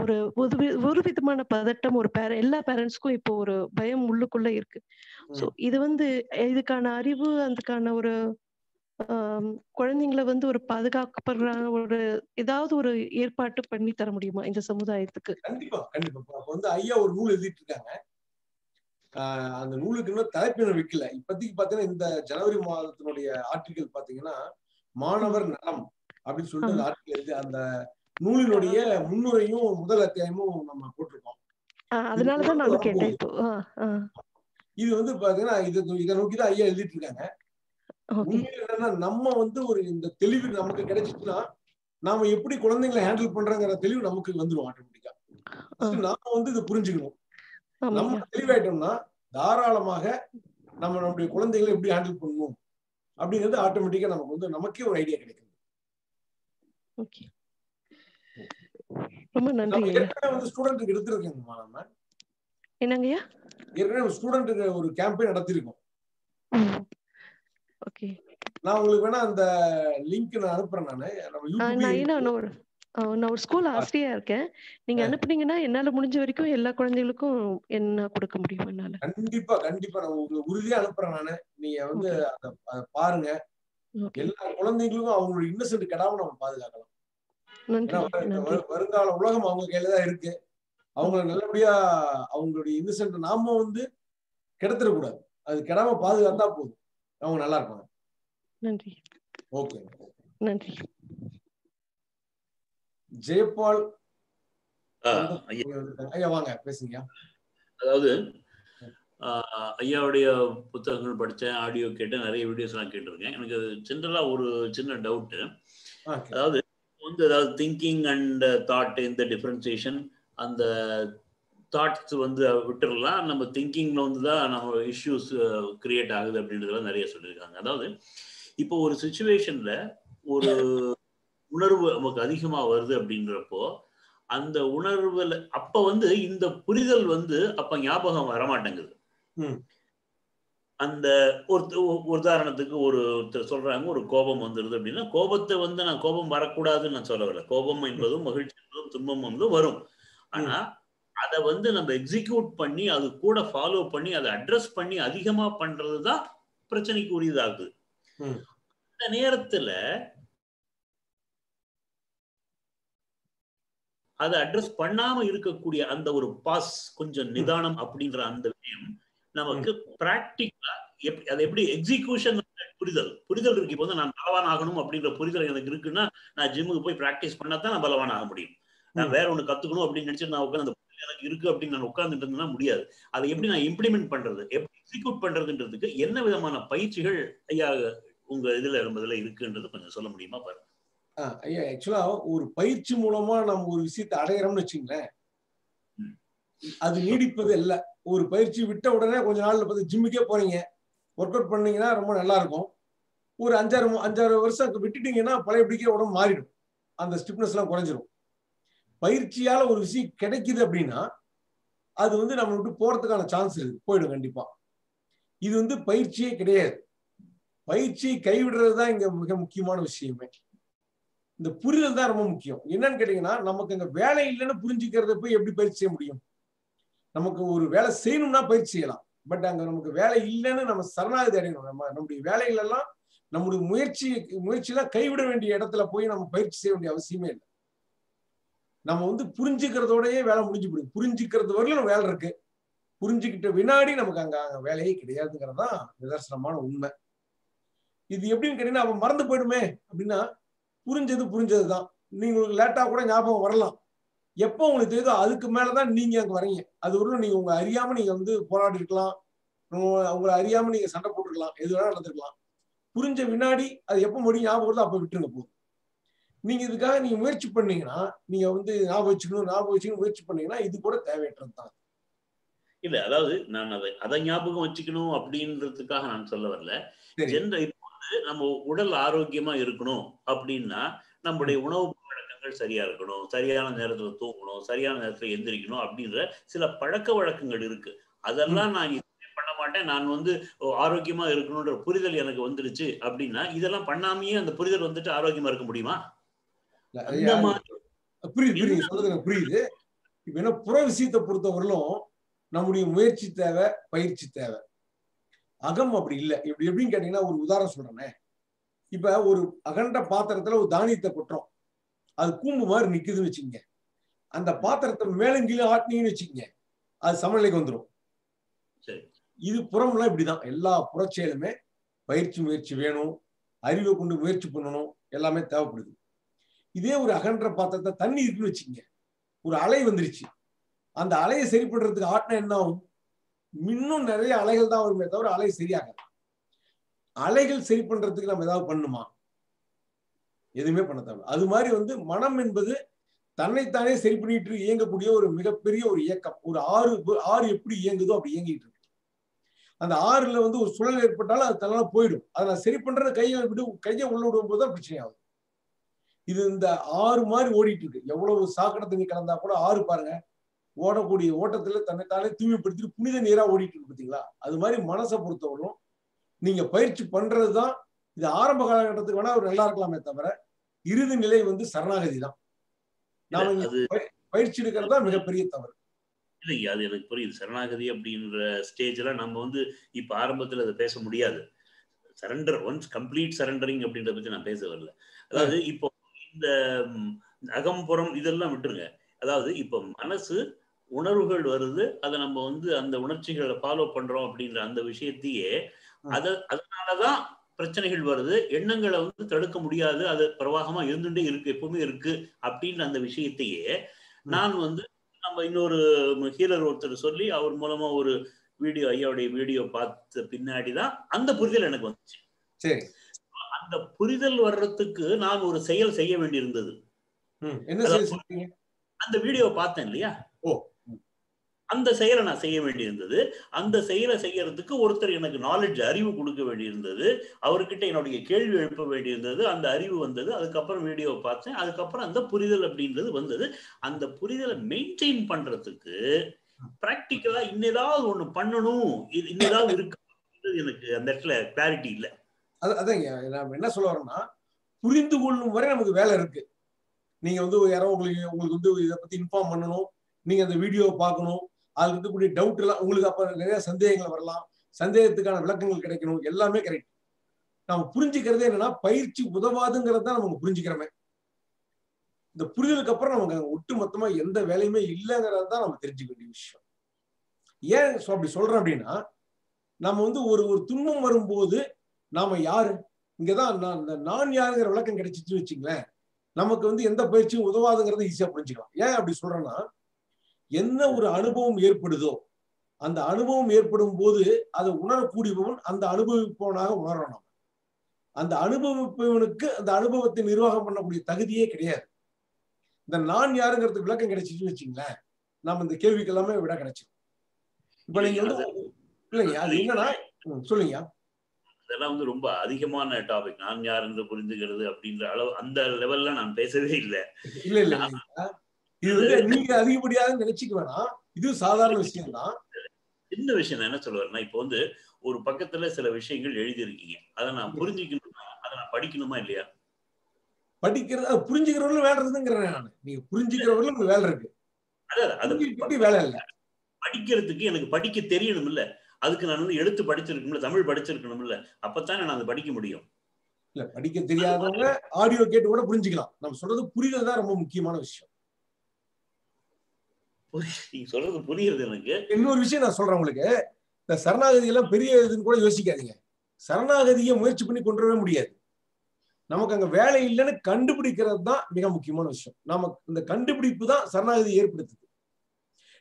ஒரு ஒரு ஒரு விதமான பதட்டம் ஒரு பேர எல்லா பேரண்ட்ஸ்க்கும் இப்போ ஒரு பயம் உள்ளுக்குள்ள இருக்கு. ஸோ இது வந்து இதுக்கான அறிவு அதுக்கான ஒரு குழந்தைங்களை வந்து ஒரு பாதுகாக்கப்படுற ஒரு ஏதாவது ஒரு ஏற்பாட்டு பண்ணி தர முடியுமா இந்த சமுதாயத்துக்கு? கண்டிப்பா கண்டிப்பா. வந்து ஐயா ஒரு நூல் எழுதிட்டு இருக்காங்க அந்த நூலுக்கு இன்னும் தலைப்பினர் வைக்கல. இப்போதைக்கு பாத்தீங்கன்னா இந்த ஜனவரி மாதத்தினுடைய ஆர்டிகல் பாத்தீங்கன்னா மாணவர் நலம் அப்படின்னு சொல்லிட்டு அந்த ஆர்டிகல் எழுதி அந்த நூலினுடைய முன்னுரையும் முதல் அத்தியாயமும் நம்ம போட்டிருக்கோம். அதனாலதான் நான் கேட்டேன் இது வந்து பாத்தீங்கன்னா இது இதை நோக்கி தான் ஐயா எழுதிட்டு இருக்காங்க உண்மையில என்னன்னா நம்ம வந்து ஒரு இந்த தெளிவு நமக்கு கிடைச்சிச்சுன்னா நாம எப்படி குழந்தைங்களை ஹேண்டில் பண்றங்கிற தெளிவு நமக்கு வந்துடும் ஆட்டோமேட்டிக்கா நாம வந்து இதை புரிஞ்சுக்கணும். நம்ம தெளிவாயிட்டோம்னா தாராளமாக நம்ம நம்முடைய குழந்தைகளை எப்படி ஹேண்டில் பண்ணணும் அப்படிங்கிறது ஆட்டோமேட்டிக்கா நமக்கு வந்து நமக்கே ஒரு ஐடியா கிடைக்கும் ஓகே. ரொம்ப நன்றி ஏற்கனவே வந்து ஸ்டூடெண்ட்டுக்கு எடுத்திருக்கோங்கம்மா நம்ம. என்னங்கய்யா ஏற்கனவே ஸ்டூடெண்ட்டுக்கு ஒரு கேம்பெயின் நடத்திருக்கோம் ஓகே. நான் உங்களுக்கு வேணா அந்த லிங்க் நான் அனுப்புறேன் நானு. நம்ம நான் ஒரு ஆஹ் நான் ஒரு ஸ்கூல் ஆசிரியரா இருக்கேன். நீங்க அனுப்புனீங்கன்னா என்னால முடிஞ்ச வரைக்கும் எல்லா குழந்தைகளுக்கும் என்ன கொடுக்க முடியும் என்னால? கண்டிப்பா கண்டிப்பா. நான் உங்களுக்கு உறுதியா அனுப்புறேன் நானு. நீங்க வந்து பாருங்க. எல்லா குழந்தைங்களுக்கும் அவங்களோட இன்னசென்ட் கெடாம நம்ம பாதுகாக்கலாம். வருங்கால உலகம் அவங்க கையில தான் இருக்கு. அவங்கள நல்லபடியா அவங்களுடைய இன்னசென்ட் நாம வந்து கெடுத்துடக்கூடாது. அது கெடாம பாதுகாத்தா போதும். அவங்க நல்லா இருப்பாங்க. நன்றி. ஓகே. நன்றி. ஜெயபால் ஐயா. ஐயா வாங்க பேசுங்க அதாவது ஆஹ், ஐயாவுடைய புத்தகங்கள் படித்தேன் ஆடியோ கேட்டேன் நிறைய வீடியோஸ்லாம் கேட்டிருக்கேன். எனக்கு ஜென்ரலாக ஒரு சின்ன டவுட்டு ஓகே அதாவது வந்து அதாவது திங்கிங் அண்ட் தாட் இந்த டிஃப்ரென்சியேஷன் அந்த தாட்ஸ் வந்து விட்டுடலாம் நம்ம திங்கிங்ல வந்து தான் நம்ம இஷ்யூஸ் கிரியேட் ஆகுது அப்படின்றதெல்லாம் நிறைய சொல்லியிருக்காங்க. அதாவது இப்போ ஒரு சுச்சுவேஷன்ல ஒரு உணர்வு நமக்கு அதிகமா வருது அப்படின்றப்போ அந்த உணர்வுல அப்ப வந்து இந்த புரிதல் வந்து அப்ப ஞாபகம் வரமாட்டேங்குது. அந்த ஒரு உதாரணத்துக்கு ஒரு ஒருத்தர் சொல்றாங்க ஒரு கோபம் வந்துருது அப்படின்னா கோபத்தை வந்து நான் கோபம் வரக்கூடாதுன்னு நான் சொல்ல வரல கோபம் என்பதும் மகிழ்ச்சி என்பதும் துன்பம் வந்து வரும். ஆனா அதை வந்து நம்ம எக்ஸிக்யூட் பண்ணி அது கூட ஃபாலோ பண்ணி அதை அட்ரஸ் பண்ணி அதிகமா பண்றது தான் பிரச்சனைக்கு உரியதாகுது. அந்த நேரத்துல அதை அட்ரஸ் பண்ணாம இருக்கக்கூடிய அந்த ஒரு பாஸ் கொஞ்சம் நிதானம் அப்படின்ற அந்த விஷயம் நமக்கு பிராக்டிக்கலா அதை எப்படி எக்ஸிகியூஷன் புரிதல். புரிதல் இருக்கு. இப்போ வந்து நான் பலவான் ஆகணும் அப்படின்ற புரிதல் எனக்கு இருக்குன்னா நான் ஜிம்முக்கு போய் பிராக்டிஸ் பண்ணா தான் நான் பலவான் ஆக முடியும். நான். வேற ஒண்ணு கத்துக்கணும் அப்படின்னு நினைச்சு நான் உட்காந்து எனக்கு இருக்கு அப்படின்னு நான் உட்கார்ந்துட்டு இருந்தேன்னா முடியாது. அதை எப்படி நான் இம்ப்ளிமெண்ட் பண்றது? எப்படி எக்ஸிக்யூட் பண்றதுன்றதுக்கு என்ன விதமான பயிற்சிகள் ஐயா உங்க இதுல இருந்ததுல இருக்குன்றது கொஞ்சம் சொல்ல முடியுமா பாருங்க. ஐயா ஆக்சுவலா ஒரு பயிற்சி மூலமா நம்ம ஒரு விஷயத்தை அடையிறோம்னு வச்சுங்களேன். அது நீடிப்பது இல்ல. ஒரு பயிற்சி விட்ட உடனே கொஞ்ச நாள்ல பார்த்து ஜிம்முக்கே போறீங்க. ஒர்க் அவுட் பண்ணீங்கன்னா ரொம்ப நல்லா இருக்கும். ஒரு அஞ்சாறு அஞ்சாறு வருஷம் விட்டுட்டீங்கன்னா பழையபடிக்கே உடம்பு மாறிடும். அந்த ஸ்டிப்னஸ் எல்லாம் குறைஞ்சிரும். பயிற்சியால ஒரு விஷயம் கிடைக்குது அப்படின்னா அது வந்து நம்ம விட்டு போறதுக்கான சான்ஸ் இருக்கு. போயிடும் கண்டிப்பா. இது வந்து பயிற்சியே கிடையாது. பயிற்சியை கைவிடுறது தான் இங்க மிக முக்கியமான விஷயமே. இந்த புரிதல் தான் ரொம்ப முக்கியம். என்னன்னு கேட்டீங்கன்னா நமக்கு அங்க வேலை இல்லைன்னு புரிஞ்சுக்கிறத போய் எப்படி பயிற்சி செய்ய முடியும்? நமக்கு ஒரு வேலை செய்யணும்னா பயிற்சி செய்யலாம். பட் அங்க நமக்கு வேலை இல்லைன்னு நம்ம சரணாகதி அடையணும். நம்ம நம்முடைய வேலைகள் எல்லாம் நம்முடைய முயற்சி முயற்சியெல்லாம் கைவிட வேண்டிய இடத்துல போய் நம்ம பயிற்சி செய்ய வேண்டிய அவசியமே இல்லை. நம்ம வந்து புரிஞ்சுக்கிறதோடயே வேலை முடிஞ்சு போயிடும் புரிஞ்சுக்கிறது வரையிலும் வேலை இருக்கு. புரிஞ்சுக்கிட்ட வினாடி நமக்கு அங்க அங்க வேலையே கிடையாதுங்கிறது தான் நிதர்சனமான உண்மை. இது எப்படின்னு கேட்டீங்கன்னா அவன் மறந்து போயிடுமே அப்படின்னா புரிஞ்சது புரிஞ்சது தான் உங்களுக்கு லேட்டா கூட ஞாபகம் வரலாம். எப்போ உங்களுக்கு தெரியுதோ அதுக்கு மேலதான் நீங்க அங்க வரீங்க அது ஒரு நீங்க உங்க அறியாம நீங்க வந்து போராடி இருக்கலாம் உங்க- உங்களை அறியாம நீங்க சண்டை போட்டுருக்கலாம். எது வேணா நடந்திருக்கலாம். புரிஞ்ச வினாடி அது எப்போ முடியும் ஞாபகம் வருதோ அப்ப விட்டுருங்க போதும். நீங்க இதுக்காக நீங்க முயற்சி பண்ணீங்கன்னா நீங்க வந்து ஞாபகம் வச்சுக்கணும் ஞாபகம் வச்சுக்கணும் முயற்சி பண்ணீங்கன்னா இது கூட தேவையற்றது தான். இல்ல அதாவது நான் அதை அதை ஞாபகம் வச்சுக்கணும் அப்படின்றதுக்காக நான் சொல்ல வரல. ஜென்ரல் இப்போ வந்து நம்ம உடல் ஆரோக்கியமா இருக்கணும் அப்படின்னா நம்முடைய உணவு பழக்கங்கள் சரியா இருக்கணும் சரியான நேரத்துல தூங்கணும் சரியான நேரத்துல எந்திரிக்கணும் அப்படின்ற சில பழக்க வழக்கங்கள் இருக்கு. அதெல்லாம் நான் பண்ண மாட்டேன். நான் வந்து ஆரோக்கியமா இருக்கணும்ன்ற புரிதல் எனக்கு வந்துருச்சு அப்படின்னா இதெல்லாம் பண்ணாமயே அந்த புரிதல் வந்துட்டு ஆரோக்கியமா இருக்க முடியுமா? புரியுது புரியுது சொல்றது எனக்கு புரியுது. இப்ப என்ன புற விஷயத்தை பொறுத்தவரையிலும் நம்முடைய முயற்சி தேவை பயிற்சி தேவை. அகம் அப்படி இல்லை. இப்படி எப்படின்னு கேட்டீங்கன்னா ஒரு உதாரணம் சொல்றேனே. இப்ப ஒரு அகண்ட பாத்திரத்துல ஒரு தானியத்தை கொட்டுறோம். அது கூம்பு மாதிரி நிக்குதுன்னு வச்சுக்கோங்க. அந்த பாத்திரத்தை மேலும் கீழே ஆட்டினீங்கன்னு வச்சுக்கோங்க அது சமநிலைக்கு வந்துடும் இது புறம்லாம் இப்படிதான். எல்லா புறச்செயலுமே பயிற்சி முயற்சி வேணும் அறிவை கொண்டு முயற்சி பண்ணணும் எல்லாமே தேவைப்படுது. இதே ஒரு அகன்ற பாத்திரத்தை தண்ணி இருக்குன்னு வச்சுக்கோங்க. ஒரு அலை வந்துருச்சு. அந்த அலையை சரி பண்றதுக்கு ஆட்டினா என்ன ஆகும்? இன்னும் நிறைய அலைகள் தான் வருமே தவிர அலை சரியாகாது. அலைகள் சரி பண்றதுக்கு நம்ம ஏதாவது பண்ணுமா? எதுவுமே பண்ண தேவை அது மாதிரி வந்து மனம் என்பது தன்னைத்தானே சரி பண்ணிட்டு இயங்கக்கூடிய ஒரு மிகப்பெரிய ஒரு இயக்கம். ஒரு ஆறு ஆறு எப்படி இயங்குதோ அப்படி இயங்கிட்டு இருக்கு. அந்த ஆறுல வந்து ஒரு சுழல் ஏற்பட்டாலும் அது தன்னால போயிடும். அதை நான் சரி பண்ற கையை விடு கையை உள்ள விடும் போது தான் பிரச்சனை ஆகும். இது இந்த ஆறு மாதிரி ஓடிட்டு இருக்கு. எவ்வளவு சாக்கடை தண்ணி கலந்தா கூட ஆறு பாருங்க. ஓடக்கூடிய ஓட்டத்துல தன்னைத்தானே தூய்மைப்படுத்திட்டு புனித நீரா ஓடிட்டு இருக்கு பாத்தீங்களா அது மாதிரி மனசை பொறுத்தவரையும் நீங்க பயிற்சி பண்றதுதான் இது ஆரம்ப காலகட்டத்துக்கு வேணா ஒரு நல்லா இருக்கலாமே தவிர இறுதி நிலை வந்து சரணாகதி தான் நாம பயிற்சி எடுக்கிறது தான் மிகப்பெரிய தவறு. இல்லை அது எனக்கு புரியுது. சரணாகதி அப்படின்ற ஸ்டேஜ்ல நம்ம வந்து இப்ப ஆரம்பத்துல அதை பேச முடியாது. சரண்டர் ஒன்ஸ் கம்ப்ளீட் சரண்டரிங் அப்படின்றத பத்தி நான் பேச வரல. அதாவது இப்போ இந்த அகம்புறம் இதெல்லாம் விட்டுருங்க. அதாவது இப்போ மனசு உணர்வுகள் வருது. அதை நம்ம வந்து அந்த உணர்ச்சிகளை ஃபாலோ பண்றோம் அப்படின்ற அந்த விஷயத்தையே அத அதனாலதான் பிரச்சனைகள் வருது எண்ணங்களை வந்து தடுக்க முடியாது அது பிரவாகமா இருந்துட்டே இருக்கு எப்பவுமே இருக்கு அப்படின்ற அந்த விஷயத்தையே நான் வந்து நம்ம இன்னொரு ஹீரர் ஒருத்தர் சொல்லி அவர் மூலமா ஒரு வீடியோ ஐயாவுடைய வீடியோ பார்த்த பின்னாடி தான் அந்த புரிதல் எனக்கு வந்துச்சு. சரி. அந்த புரிதல் வர்றதுக்கு நான் ஒரு செயல் செய்ய வேண்டியிருந்தது. அந்த வீடியோ பார்த்தேன் இல்லையா? ஓ. அந்த செயலை நான் செய்ய வேண்டியிருந்தது. அந்த செயலை செய்யறதுக்கு ஒருத்தர் எனக்கு நாலேஜ் அறிவு கொடுக்க வேண்டியிருந்தது. அவர்கிட்ட என்னுடைய கேள்வி எழுப்ப வேண்டியிருந்தது. அந்த அறிவு வந்தது. அதுக்கப்புறம் வீடியோ பார்த்தேன். அதுக்கப்புறம் அந்த புரிதல் அப்படின்றது வந்தது. அந்த புரிதலை மெயின்டைன் பண்றதுக்கு பிராக்டிக்கலா இன்னேதாவது ஒண்ணு பண்ணணும். இது இன்னேதாவது இருக்கு எனக்கு அந்த இடத்துல கிளாரிட்டி இல்லை. அது அதாங்க. நம்ம என்ன சொல்ல வரோம்னா புரிந்து கொள்ளும் வரை நமக்கு வேலை இருக்கு. நீங்க வந்து யாரோ உங்களுக்கு உங்களுக்கு வந்து இதை பத்தி இன்ஃபார்ம் பண்ணணும். நீங்க அந்த வீடியோவை பார்க்கணும். அதில் இருக்கக்கூடிய டவுட் எல்லாம் உங்களுக்கு அப்ப நிறைய சந்தேகங்கள் வரலாம். சந்தேகத்துக்கான விளக்கங்கள் கிடைக்கணும். எல்லாமே கரெக்ட் நம்ம புரிஞ்சுக்கிறது என்னன்னா பயிற்சி உதவாதுங்கிறது தான் நமக்கு புரிஞ்சுக்கிறோமே. இந்த புரிதலுக்கு அப்புறம் நமக்கு ஒட்டு மொத்தமா எந்த வேலையுமே இல்லைங்கிறது தான் நம்ம தெரிஞ்சுக்க வேண்டிய விஷயம். ஏன் அப்படி சொல்றேன் அப்படின்னா நம்ம வந்து ஒரு ஒரு துன்பம் வரும்போது நாம யாரு? இங்கதான் நான் இந்த நான் யாருங்கிற விளக்கம் கிடைச்சிச்சுன்னு வச்சுங்களேன். நமக்கு வந்து எந்த பயிற்சியும் உதவாதுங்கிறத ஈஸியா புரிஞ்சுக்கலாம். ஏன் அப்படி சொல்றேன்னா என்ன ஒரு அனுபவம் ஏற்படுதோ அந்த அனுபவம் ஏற்படும் போது அதை உணரக்கூடியவன் அந்த அனுபவிப்பவனாக உணரணும். அந்த அனுபவிப்பவனுக்கு அந்த அனுபவத்தை நிர்வாகம் பண்ணக்கூடிய தகுதியே கிடையாது. இந்த நான் யாருங்கிறதுக்கு விளக்கம் கிடைச்சிச்சுன்னு வச்சுங்களேன் நம்ம இந்த கேள்விக்கு எல்லாமே விட கிடைச்சிடும் இப்ப நீங்க வந்து இல்லைங்க அது என்னன்னா சொல்லுங்க. அதெல்லாம் வந்து ரொம்ப அதிகமான டாபிக் நான் யார் என்று புரிந்துகிறது அப்படின்ற அளவு அந்த லெவல்ல நான் பேசவே இல்லை இல்ல இல்ல. இது நீங்க அதிகப்படியாக நினைச்சுக்க வேணாம். இது சாதாரண விஷயம் தான் சின்ன விஷயம் நான் என்ன சொல்ல வரேன்னா இப்போ வந்து ஒரு பக்கத்துல சில விஷயங்கள் எழுதியிருக்கீங்க. அதை நான் புரிஞ்சுக்கணும்னா அதை நான் படிக்கணுமா இல்லையா? படிக்கிறது புரிஞ்சுக்கிறவர்களும் வேலை இருக்குங்கிறேன் நான். நீங்க புரிஞ்சுக்கிறவர்களும் வேலை இருக்கு. அது வேலை இல்லை? படிக்கிறதுக்கு எனக்கு படிக்க தெரியணும் இல்ல அதுக்கு நான் வந்து எழுத்து படிச்சிருக்கணும்ல தமிழ் படிச்சிருக்கணும் இல்ல அப்பத்தானே நான் அதை படிக்க முடியும்? இல்ல படிக்க தெரியாதவங்க ஆடியோ கேட்டு கூட புரிஞ்சுக்கலாம். நம்ம சொல்றது புரிதல் தான் ரொம்ப முக்கியமான விஷயம். நீங்க சொல்றது புரியுது எனக்கு. இன்னொரு விஷயம் நான் சொல்றேன் உங்களுக்கு. இந்த சரணாகதி எல்லாம் பெரிய இதுன்னு கூட யோசிக்காதீங்க. சரணாகதியை முயற்சி பண்ணி கொண்டு வரவே முடியாது. நமக்கு அங்க வேலை இல்லைன்னு கண்டுபிடிக்கிறது தான் மிக முக்கியமான விஷயம். நமக்கு இந்த கண்டுபிடிப்பு தான் சரணாகதி ஏற்படுத்துது.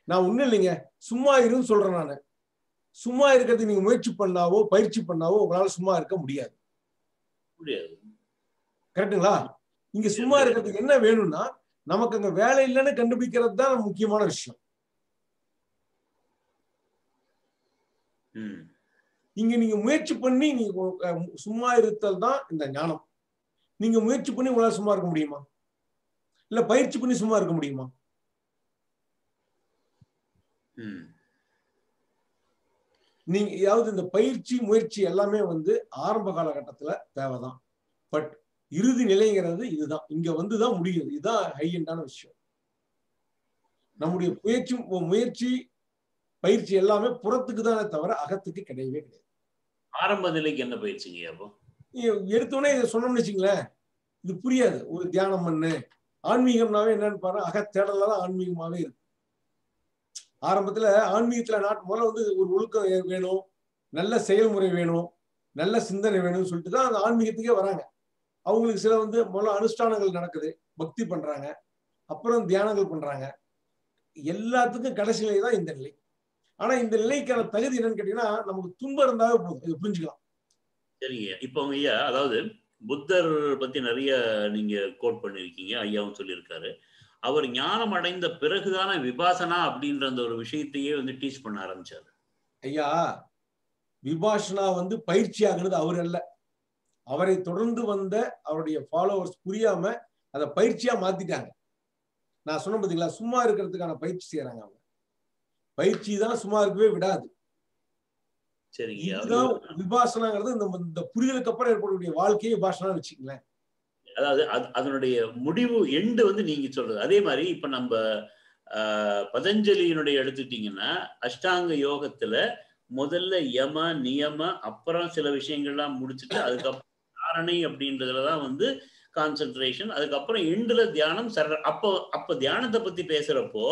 நான் ஒண்ணும் இல்லைங்க. சும்மா இருன்னு சொல்றேன் நான். சும்மா இருக்கிறது நீங்க முயற்சி பண்ணாவோ பயிற்சி பண்ணாவோ உங்களால சும்மா இருக்க முடியாது. முடியாது. கரெக்ட்டுங்களா? இங்க சும்மா இருக்கிறதுக்கு என்ன வேணும்னா நமக்கு அங்க வேலை இல்லைன்னு கண்டுபிடிக்கிறது தான் முக்கியமான விஷயம். இங்க நீங்க முயற்சி பண்ணி நீங்க சும்மா இருத்தல் தான் இந்த ஞானம். நீங்க முயற்சி பண்ணி உங்களால சும்மா இருக்க முடியுமா? இல்ல பயிற்சி பண்ணி சும்மா இருக்க முடியுமா? நீங்க அதாவது இந்த பயிற்சி முயற்சி எல்லாமே வந்து ஆரம்ப காலகட்டத்துல தேவைதான். பட் இறுதி நிலைங்கிறது இதுதான். இங்க வந்துதான் முடியுது. இதுதான் ஹை எண்டான விஷயம். நம்முடைய முயற்சி முயற்சி பயிற்சி எல்லாமே புறத்துக்கு தானே தவிர அகத்துக்கு கிடையவே கிடையாது. ஆரம்ப நிலைக்கு என்ன பயிற்சிங்க அப்போ? எடுத்தோடனே இதை சொன்னோம்னு வச்சுங்களேன் இது புரியாது. ஒரு தியானம் பண்ணு. ஆன்மீகம்னாவே என்னன்னு பாரு அகத்தேடல தான் ஆன்மீகமாவே இருக்கு. ஆரம்பத்துல ஆன்மீகத்துல நாட்டு முதல்ல வந்து ஒரு ஒழுக்கம் வேணும். நல்ல செயல்முறை வேணும். நல்ல சிந்தனை வேணும்னு சொல்லிட்டு தான் அந்த ஆன்மீகத்துக்கே வராங்க. அவங்களுக்கு சில வந்து முதல்ல அனுஷ்டானங்கள் நடக்குது பக்தி பண்றாங்க அப்புறம் தியானங்கள் பண்றாங்க. எல்லாத்துக்கும் கடைசி நிலை தான் இந்த நிலை. ஆனா இந்த நிலைக்கான தகுதி என்னன்னு கேட்டீங்கன்னா நமக்கு துன்பம் இருந்தாவே போதும். இதை புரிஞ்சுக்கலாம். சரிங்க. இப்போ அவங்க ஐயா அதாவது புத்தர் பத்தி நிறைய நீங்க கோட் பண்ணிருக்கீங்க ஐயாவும் சொல்லியிருக்காரு. அவர் ஞானம் அடைந்த பிறகுதான விபாசனா அப்படின்ற அந்த ஒரு விஷயத்தையே வந்து டீச் பண்ண ஆரம்பிச்சாரு. ஐயா விபாஷனா வந்து பயிற்சி ஆகுனது அவர் அல்ல. அவரை தொடர்ந்து வந்த அவருடைய ஃபாலோவர்ஸ் புரியாம அதை பயிற்சியா மாத்திட்டாங்க. நான் சொன்ன பாத்தீங்களா சும்மா இருக்கிறதுக்கான பயிற்சி செய்யறாங்க அவங்க. பயிற்சி தான் சும்மா இருக்கவே விடாது. இதுதான் விபாசனாங்கிறது இந்த புரிதலுக்கு அப்புறம் ஏற்படக்கூடிய வாழ்க்கையை விபாசனா வச்சுங்களேன் அதாவது அது- அதனுடைய முடிவு எண்டு வந்து நீங்க சொல்றது. அதே மாதிரி இப்ப நம்ம பதஞ்சலியினுடைய எடுத்துட்டீங்கன்னா அஷ்டாங்க யோகத்துல முதல்ல யம நியம அப்புறம் சில விஷயங்கள்லாம் முடிச்சுட்டு அதுக்கப்புறம் தாரணை அப்படின்றதுலதான் வந்து கான்சென்ட்ரேஷன் அதுக்கப்புறம் எண்டுல தியானம் சர அப்போ அப்போ தியானத்தை பத்தி பேசுறப்போ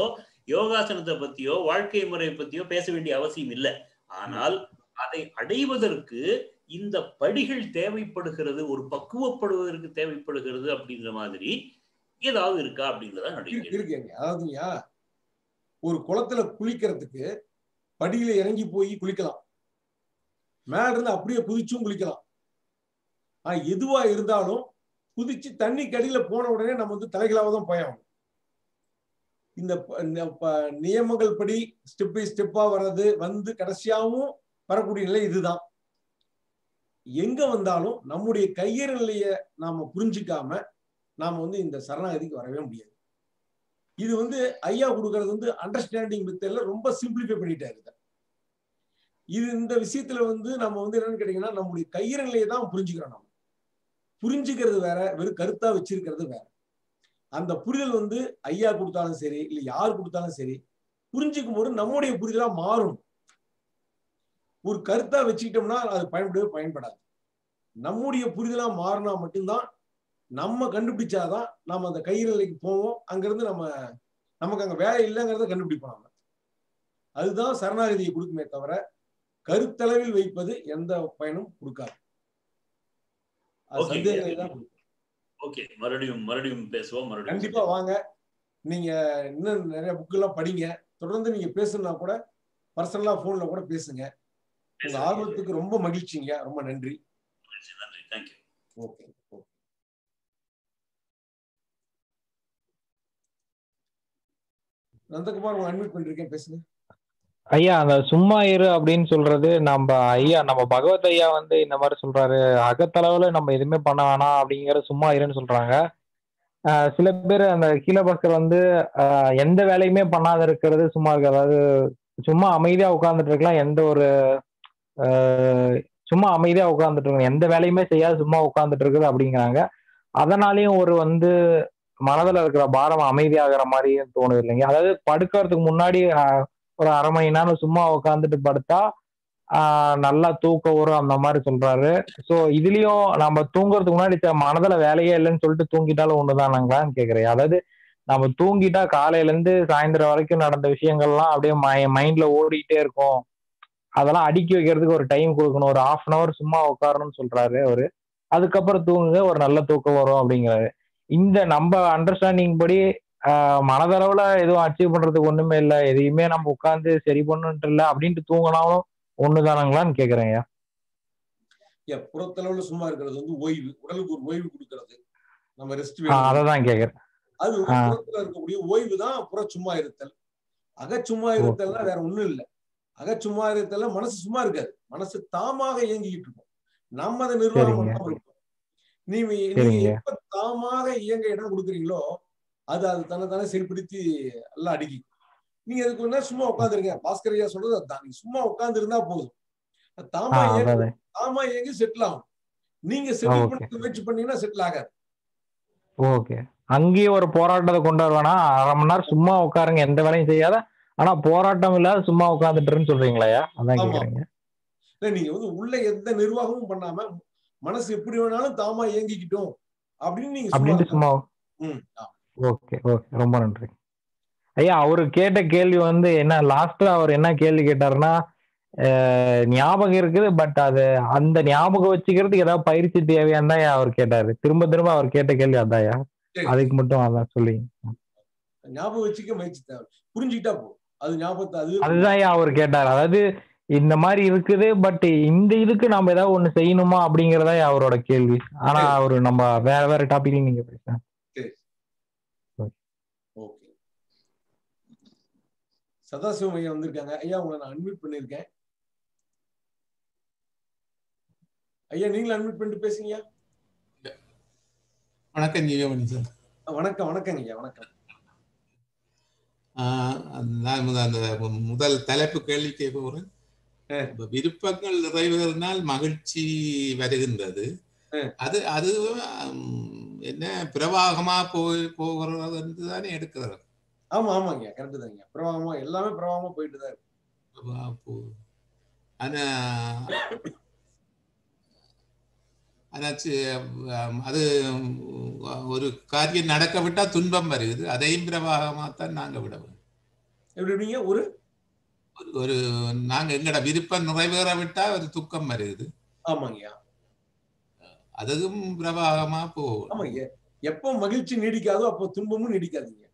யோகாசனத்தை பத்தியோ வாழ்க்கை முறை பத்தியோ பேச வேண்டிய அவசியம் இல்லை. ஆனால் அதை அடைவதற்கு இந்த படிகள் தேவைப்படுகிறது ஒரு பக்குவப்படுவதற்கு தேவைப்படுகிறது அப்படிங்கிற மாதிரி ஏதாவது இருக்கா அப்படிங்கிறத. இருக்குங்க. அதாவதுயா ஒரு குளத்துல குளிக்கிறதுக்கு படியில இறங்கி போய் குளிக்கலாம். மேல இருந்து அப்படியே குதிச்சும் குளிக்கலாம். ஆனால் எதுவா இருந்தாலும் குதிச்சு தண்ணி கடியில போன உடனே நம்ம வந்து தலைகளாக தான் போயாகணும் இந்த ப- நியமங்கள் படி ஸ்டெப் பை ஸ்டெப்பா வர்றது வந்து கடைசியாவும் வரக்கூடிய நிலை இதுதான். எங்க வந்தாலும் நம்முடைய கையற நிலையை நாம புரிஞ்சுக்காம நாம வந்து இந்த சரணாகதிக்கு வரவே முடியாது. இது வந்து ஐயா கொடுக்கறது வந்து அண்டர்ஸ்டாண்டிங் மெத்தட்ல ரொம்ப சிம்பிளிஃபை பண்ணிட்டாரு இதை. இது இந்த விஷயத்துல வந்து நம்ம வந்து என்னன்னு கேட்டீங்கன்னா நம்முடைய கையிற நிலையை தான் புரிஞ்சுக்கிறோம் நம்ம புரிஞ்சுக்கிறது வேற வெறும் கருத்தா வச்சிருக்கிறது வேற. அந்த புரிதல் வந்து ஐயா கொடுத்தாலும் சரி இல்ல யார் கொடுத்தாலும் சரி புரிஞ்சுக்கும் போது நம்முடைய புரிதலா மாறும் ஒரு கருத்தா வச்சுக்கிட்டோம்னா அது பயன்படவே பயன்படாது. நம்முடைய புரிதலா மாறினா மட்டும்தான் நம்ம கண்டுபிடிச்சாதான் நம்ம அந்த கைநிலைக்கு போவோம். அங்கிருந்து நம்ம நமக்கு அங்க வேலை இல்லைங்கிறத கண்டுபிடிப்போம் நம்ம. அதுதான் சரணாகதியை கொடுக்குமே தவிர கருத்தளவில் வைப்பது எந்த பயனும் கொடுக்காது அது Okay. சந்தேகங்களை தான் கொடுக்கும். ஓகே மறுபடியும் மறுபடியும் பேசுவோம் மறுபடியும் கண்டிப்பா வாங்க. நீங்க இன்னும் நிறைய புக் எல்லாம் படிங்க. தொடர்ந்து நீங்க பேசணும்னா கூட பர்சனலா போன்ல கூட பேசுங்க. உங்க. ஆர்வத்துக்கு ரொம்ப மகிழ்ச்சிங்க. ரொம்ப நன்றி. நன்றி. Thank you okay okay Nandakumar admit பண்ணிருக்கேன். பேசுங்க. ஐயா அந்த சும்மா இரு அப்படின்னு சொல்றது நம்ம ஐயா நம்ம பகவத் ஐயா வந்து இந்த மாதிரி சொல்றாரு. அகத்தளவுல நம்ம எதுவுமே பண்ண வேணாம் அப்படிங்கிற சும்மா இருன்னு சொல்றாங்க. ஆஹ் சில பேர் அந்த கீழபக்தர் வந்து ஆஹ் எந்த வேலையுமே பண்ணாத இருக்கிறது சும்மா இருக்கு. அதாவது சும்மா அமைதியா உட்கார்ந்துட்டு இருக்கலாம். எந்த ஒரு சும்மா அமைதியா உட்கார்ந்துட்டு இருக்கலாம். எந்த வேலையுமே செய்யாது சும்மா உட்கார்ந்துட்டு இருக்குது அப்படிங்கிறாங்க. அதனாலயும் ஒரு வந்து மனதில் இருக்கிற பாரம் அமைதியாகிற மாதிரியும் தோணுது இல்லைங்க. அதாவது படுக்கிறதுக்கு முன்னாடி ஒரு அரை மணி நேரம் சும்மா உட்காந்துட்டு படுத்தா நல்லா தூக்கம் வரும் அந்த மாதிரி சொல்றாரு. ஸோ இதுலயும் நம்ம தூங்குறதுக்கு முன்னாடி மனதுல வேலையே இல்லைன்னு சொல்லிட்டு தூங்கிட்டாலும் ஒண்ணுதானாங்களான்னு கேக்குறேன் அதாவது நம்ம தூங்கிட்டா காலையில இருந்து சாயந்தரம் வரைக்கும் நடந்த விஷயங்கள்லாம் அப்படியே மைண்ட்ல ஓடிட்டே இருக்கும். அதெல்லாம் அடுக்கி வைக்கிறதுக்கு ஒரு டைம் கொடுக்கணும். ஒரு half அன் அவர் சும்மா உட்காரணும்னு சொல்றாரு அவரு. அதுக்கப்புறம் தூங்குங்க ஒரு நல்ல தூக்கம் வரும் அப்படிங்கிறாரு. இந்த நம்ம அண்டர்ஸ்டாண்டிங் படி மனதளவுல எதுவும் அச்சீவ் பண்றதுக்கு ஒண்ணுமே இல்ல. எதையுமே நம்ம உட்கார்ந்து சரி பண்ணுன்ட்டு இல்ல. அப்படின்ட்டு தூங்கினாலும் ஒண்ணுதானாங்களான்னு ஏன் புறத்தளவுல சும்மா இருக்கிறது வந்து ஓய்வு. உடலுக்கு ஒரு ஓய்வு கொடுக்கறது. நம்ம ரெஸ்ட் அததான் கேக்குறேன். அது. புறத்துல இருக்கக்கூடிய ஓய்வு தான் புற சும்மா இருத்தல். அகச்சும்மா இருத்தல்னா வேற ஒண்ணும் இல்ல. அகச்சும்மா இருத்தல்ல மனசு சும்மா இருக்காது. மனசு தாமாக இயங்கிக்கிட்டு இருக்கும். நம்ம அதை நிர்வாகம். பண்ணாம இருப்போம் நீங்க. எப்ப தாமாக இயங்க இடம் கொடுக்குறீங்களோ அது அது தன்னை தானே செயல்படுத்தி எல்லாம் அடுக்கி. நீங்க அதுக்கு நேரம் சும்மா உட்காந்துருங்க பாஸ்கர் ஐயா சொல்றது அதுதான். நீங்க சும்மா உட்கார்ந்து இருந்தா போதும் தாமா தாமா இயங்கி செட்டில் ஆகும். நீங்க செட்டில். பண்ண முயற்சி பண்ணீங்கன்னா செட்டில் ஆகாது. ஓகே. அங்கேயும் ஒரு போராட்டத்தை கொண்டு வருவேனா அரை மணி நேரம் சும்மா உட்காருங்க. எந்த வேலையும் செய்யாத. ஆனா போராட்டம் இல்லாத சும்மா உட்காந்துட்டுருன்னு சொல்றீங்களா அதான். கேக்குறீங்க. இல்ல நீங்க வந்து உள்ள எந்த நிர்வாகமும் பண்ணாம மனசு எப்படி வேணாலும் தாமா இயங்கிக்கிட்டும் அப்படின்னு நீங்க சும்மா அப்படின்ட்டு சும்மா ம், ஆமா. Okay okay. ரொம்ப நன்றி. ஐயா அவரு கேட்ட கேள்வி வந்து என்ன லாஸ்டா அவர் என்ன கேள்வி கேட்டாருன்னா ஞாபகம் இருக்குது பட் அது அந்த ஞாபகம் வச்சுக்கிறதுக்கு ஏதாவது பயிற்சி தேவையான்னு தான் அவர் கேட்டாரு. திரும்ப திரும்ப அவர் கேட்ட கேள்வி அதான்யா சரி. அதுக்கு மட்டும் அதான் சொல்லி ஞாபகம் வச்சுக்க முயற்சி தேவை. புரிஞ்சுக்கிட்டா போதும் அது ஞாபகத்தை அது அதுதான் அவர் கேட்டார். அதாவது இந்த மாதிரி இருக்குது பட் இந்த இதுக்கு நம்ம ஏதாவது ஒண்ணு செய்யணுமா அப்படிங்கறதா அவரோட கேள்வி. ஆனா. அவரு நம்ம வேற வேற டாபிக்ல நீங்க பேசுறேன் ஓகே சதாசிவம் ஐயா வந்திருக்காங்க. ஐயா உங்களை நான் அட்மிட் பண்ணிருக்கேன் ஐயா நீங்களும் அட்மிட் பண்ணிட்டு பேசுங்க வணக்கம் ஜீவமணி சார். வணக்கம் வணக்கங்க ஐயா வணக்கம். நான் அந்த முதல் தலைப்பு கேள்விக்கு போகிறேன் விருப்பங்கள் நிறைவேறினால் மகிழ்ச்சி வருகின்றது. அது அது என்ன பிரவாகமா போய் போகிறது தானே எடுக்கிறது ஆமா ஆமாங்க. கரெக்ட் தாங்க. பிரவாகமா எல்லாமே பிரவாகமா போயிட்டு தான் இருக்கு. ஆனா அது ஒரு காரியம் நடக்க விட்டா துன்பம் வருது. அதையும் பிரவாகமாத்தான் நாங்க விட. எப்படி ஒரு- ஒரு நாங்க எங்கட விருப்பம் நிறைவேற விட்டா ஒரு துக்கம் வருது. ஆமாங்கய்யா அதுவும் பிரவாகமா போகும் ஆமாங்க. எப்போ மகிழ்ச்சி நீடிக்காதோ அப்போ துன்பமும் நீடிக்காதுங்க.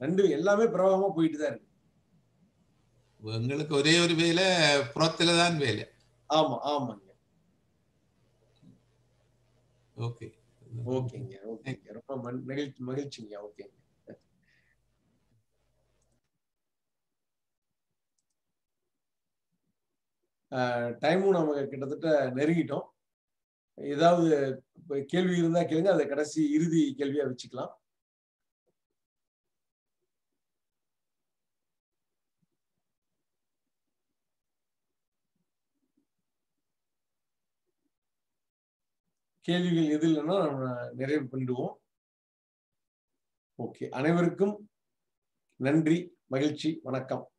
ரெண்டு எல்லாமே பிரவாகமா போயிட்டு தான் இருக்கு. எங்களுக்கு ஒரே ஒரு வேலை புறத்துல தான் வேலை. ஆமா ஆமாங்க. ஓகே. ஓகேங்க ஓகேங்க. ரொம்ப மகிழ்ச்சி மகிழ்ச்சிங்க ஓகேங்க. டைமும் நம்ம கிட்டத்தட்ட நெருங்கிட்டோம். ஏதாவது கேள்வி இருந்தா கேளுங்க அதை கடைசி இறுதி கேள்வியா வச்சுக்கலாம். கேள்விகள் எது இல்லைன்னா நம்ம நிறைவு பண்ணிடுவோம். ஓகே. அனைவருக்கும் நன்றி மகிழ்ச்சி வணக்கம்.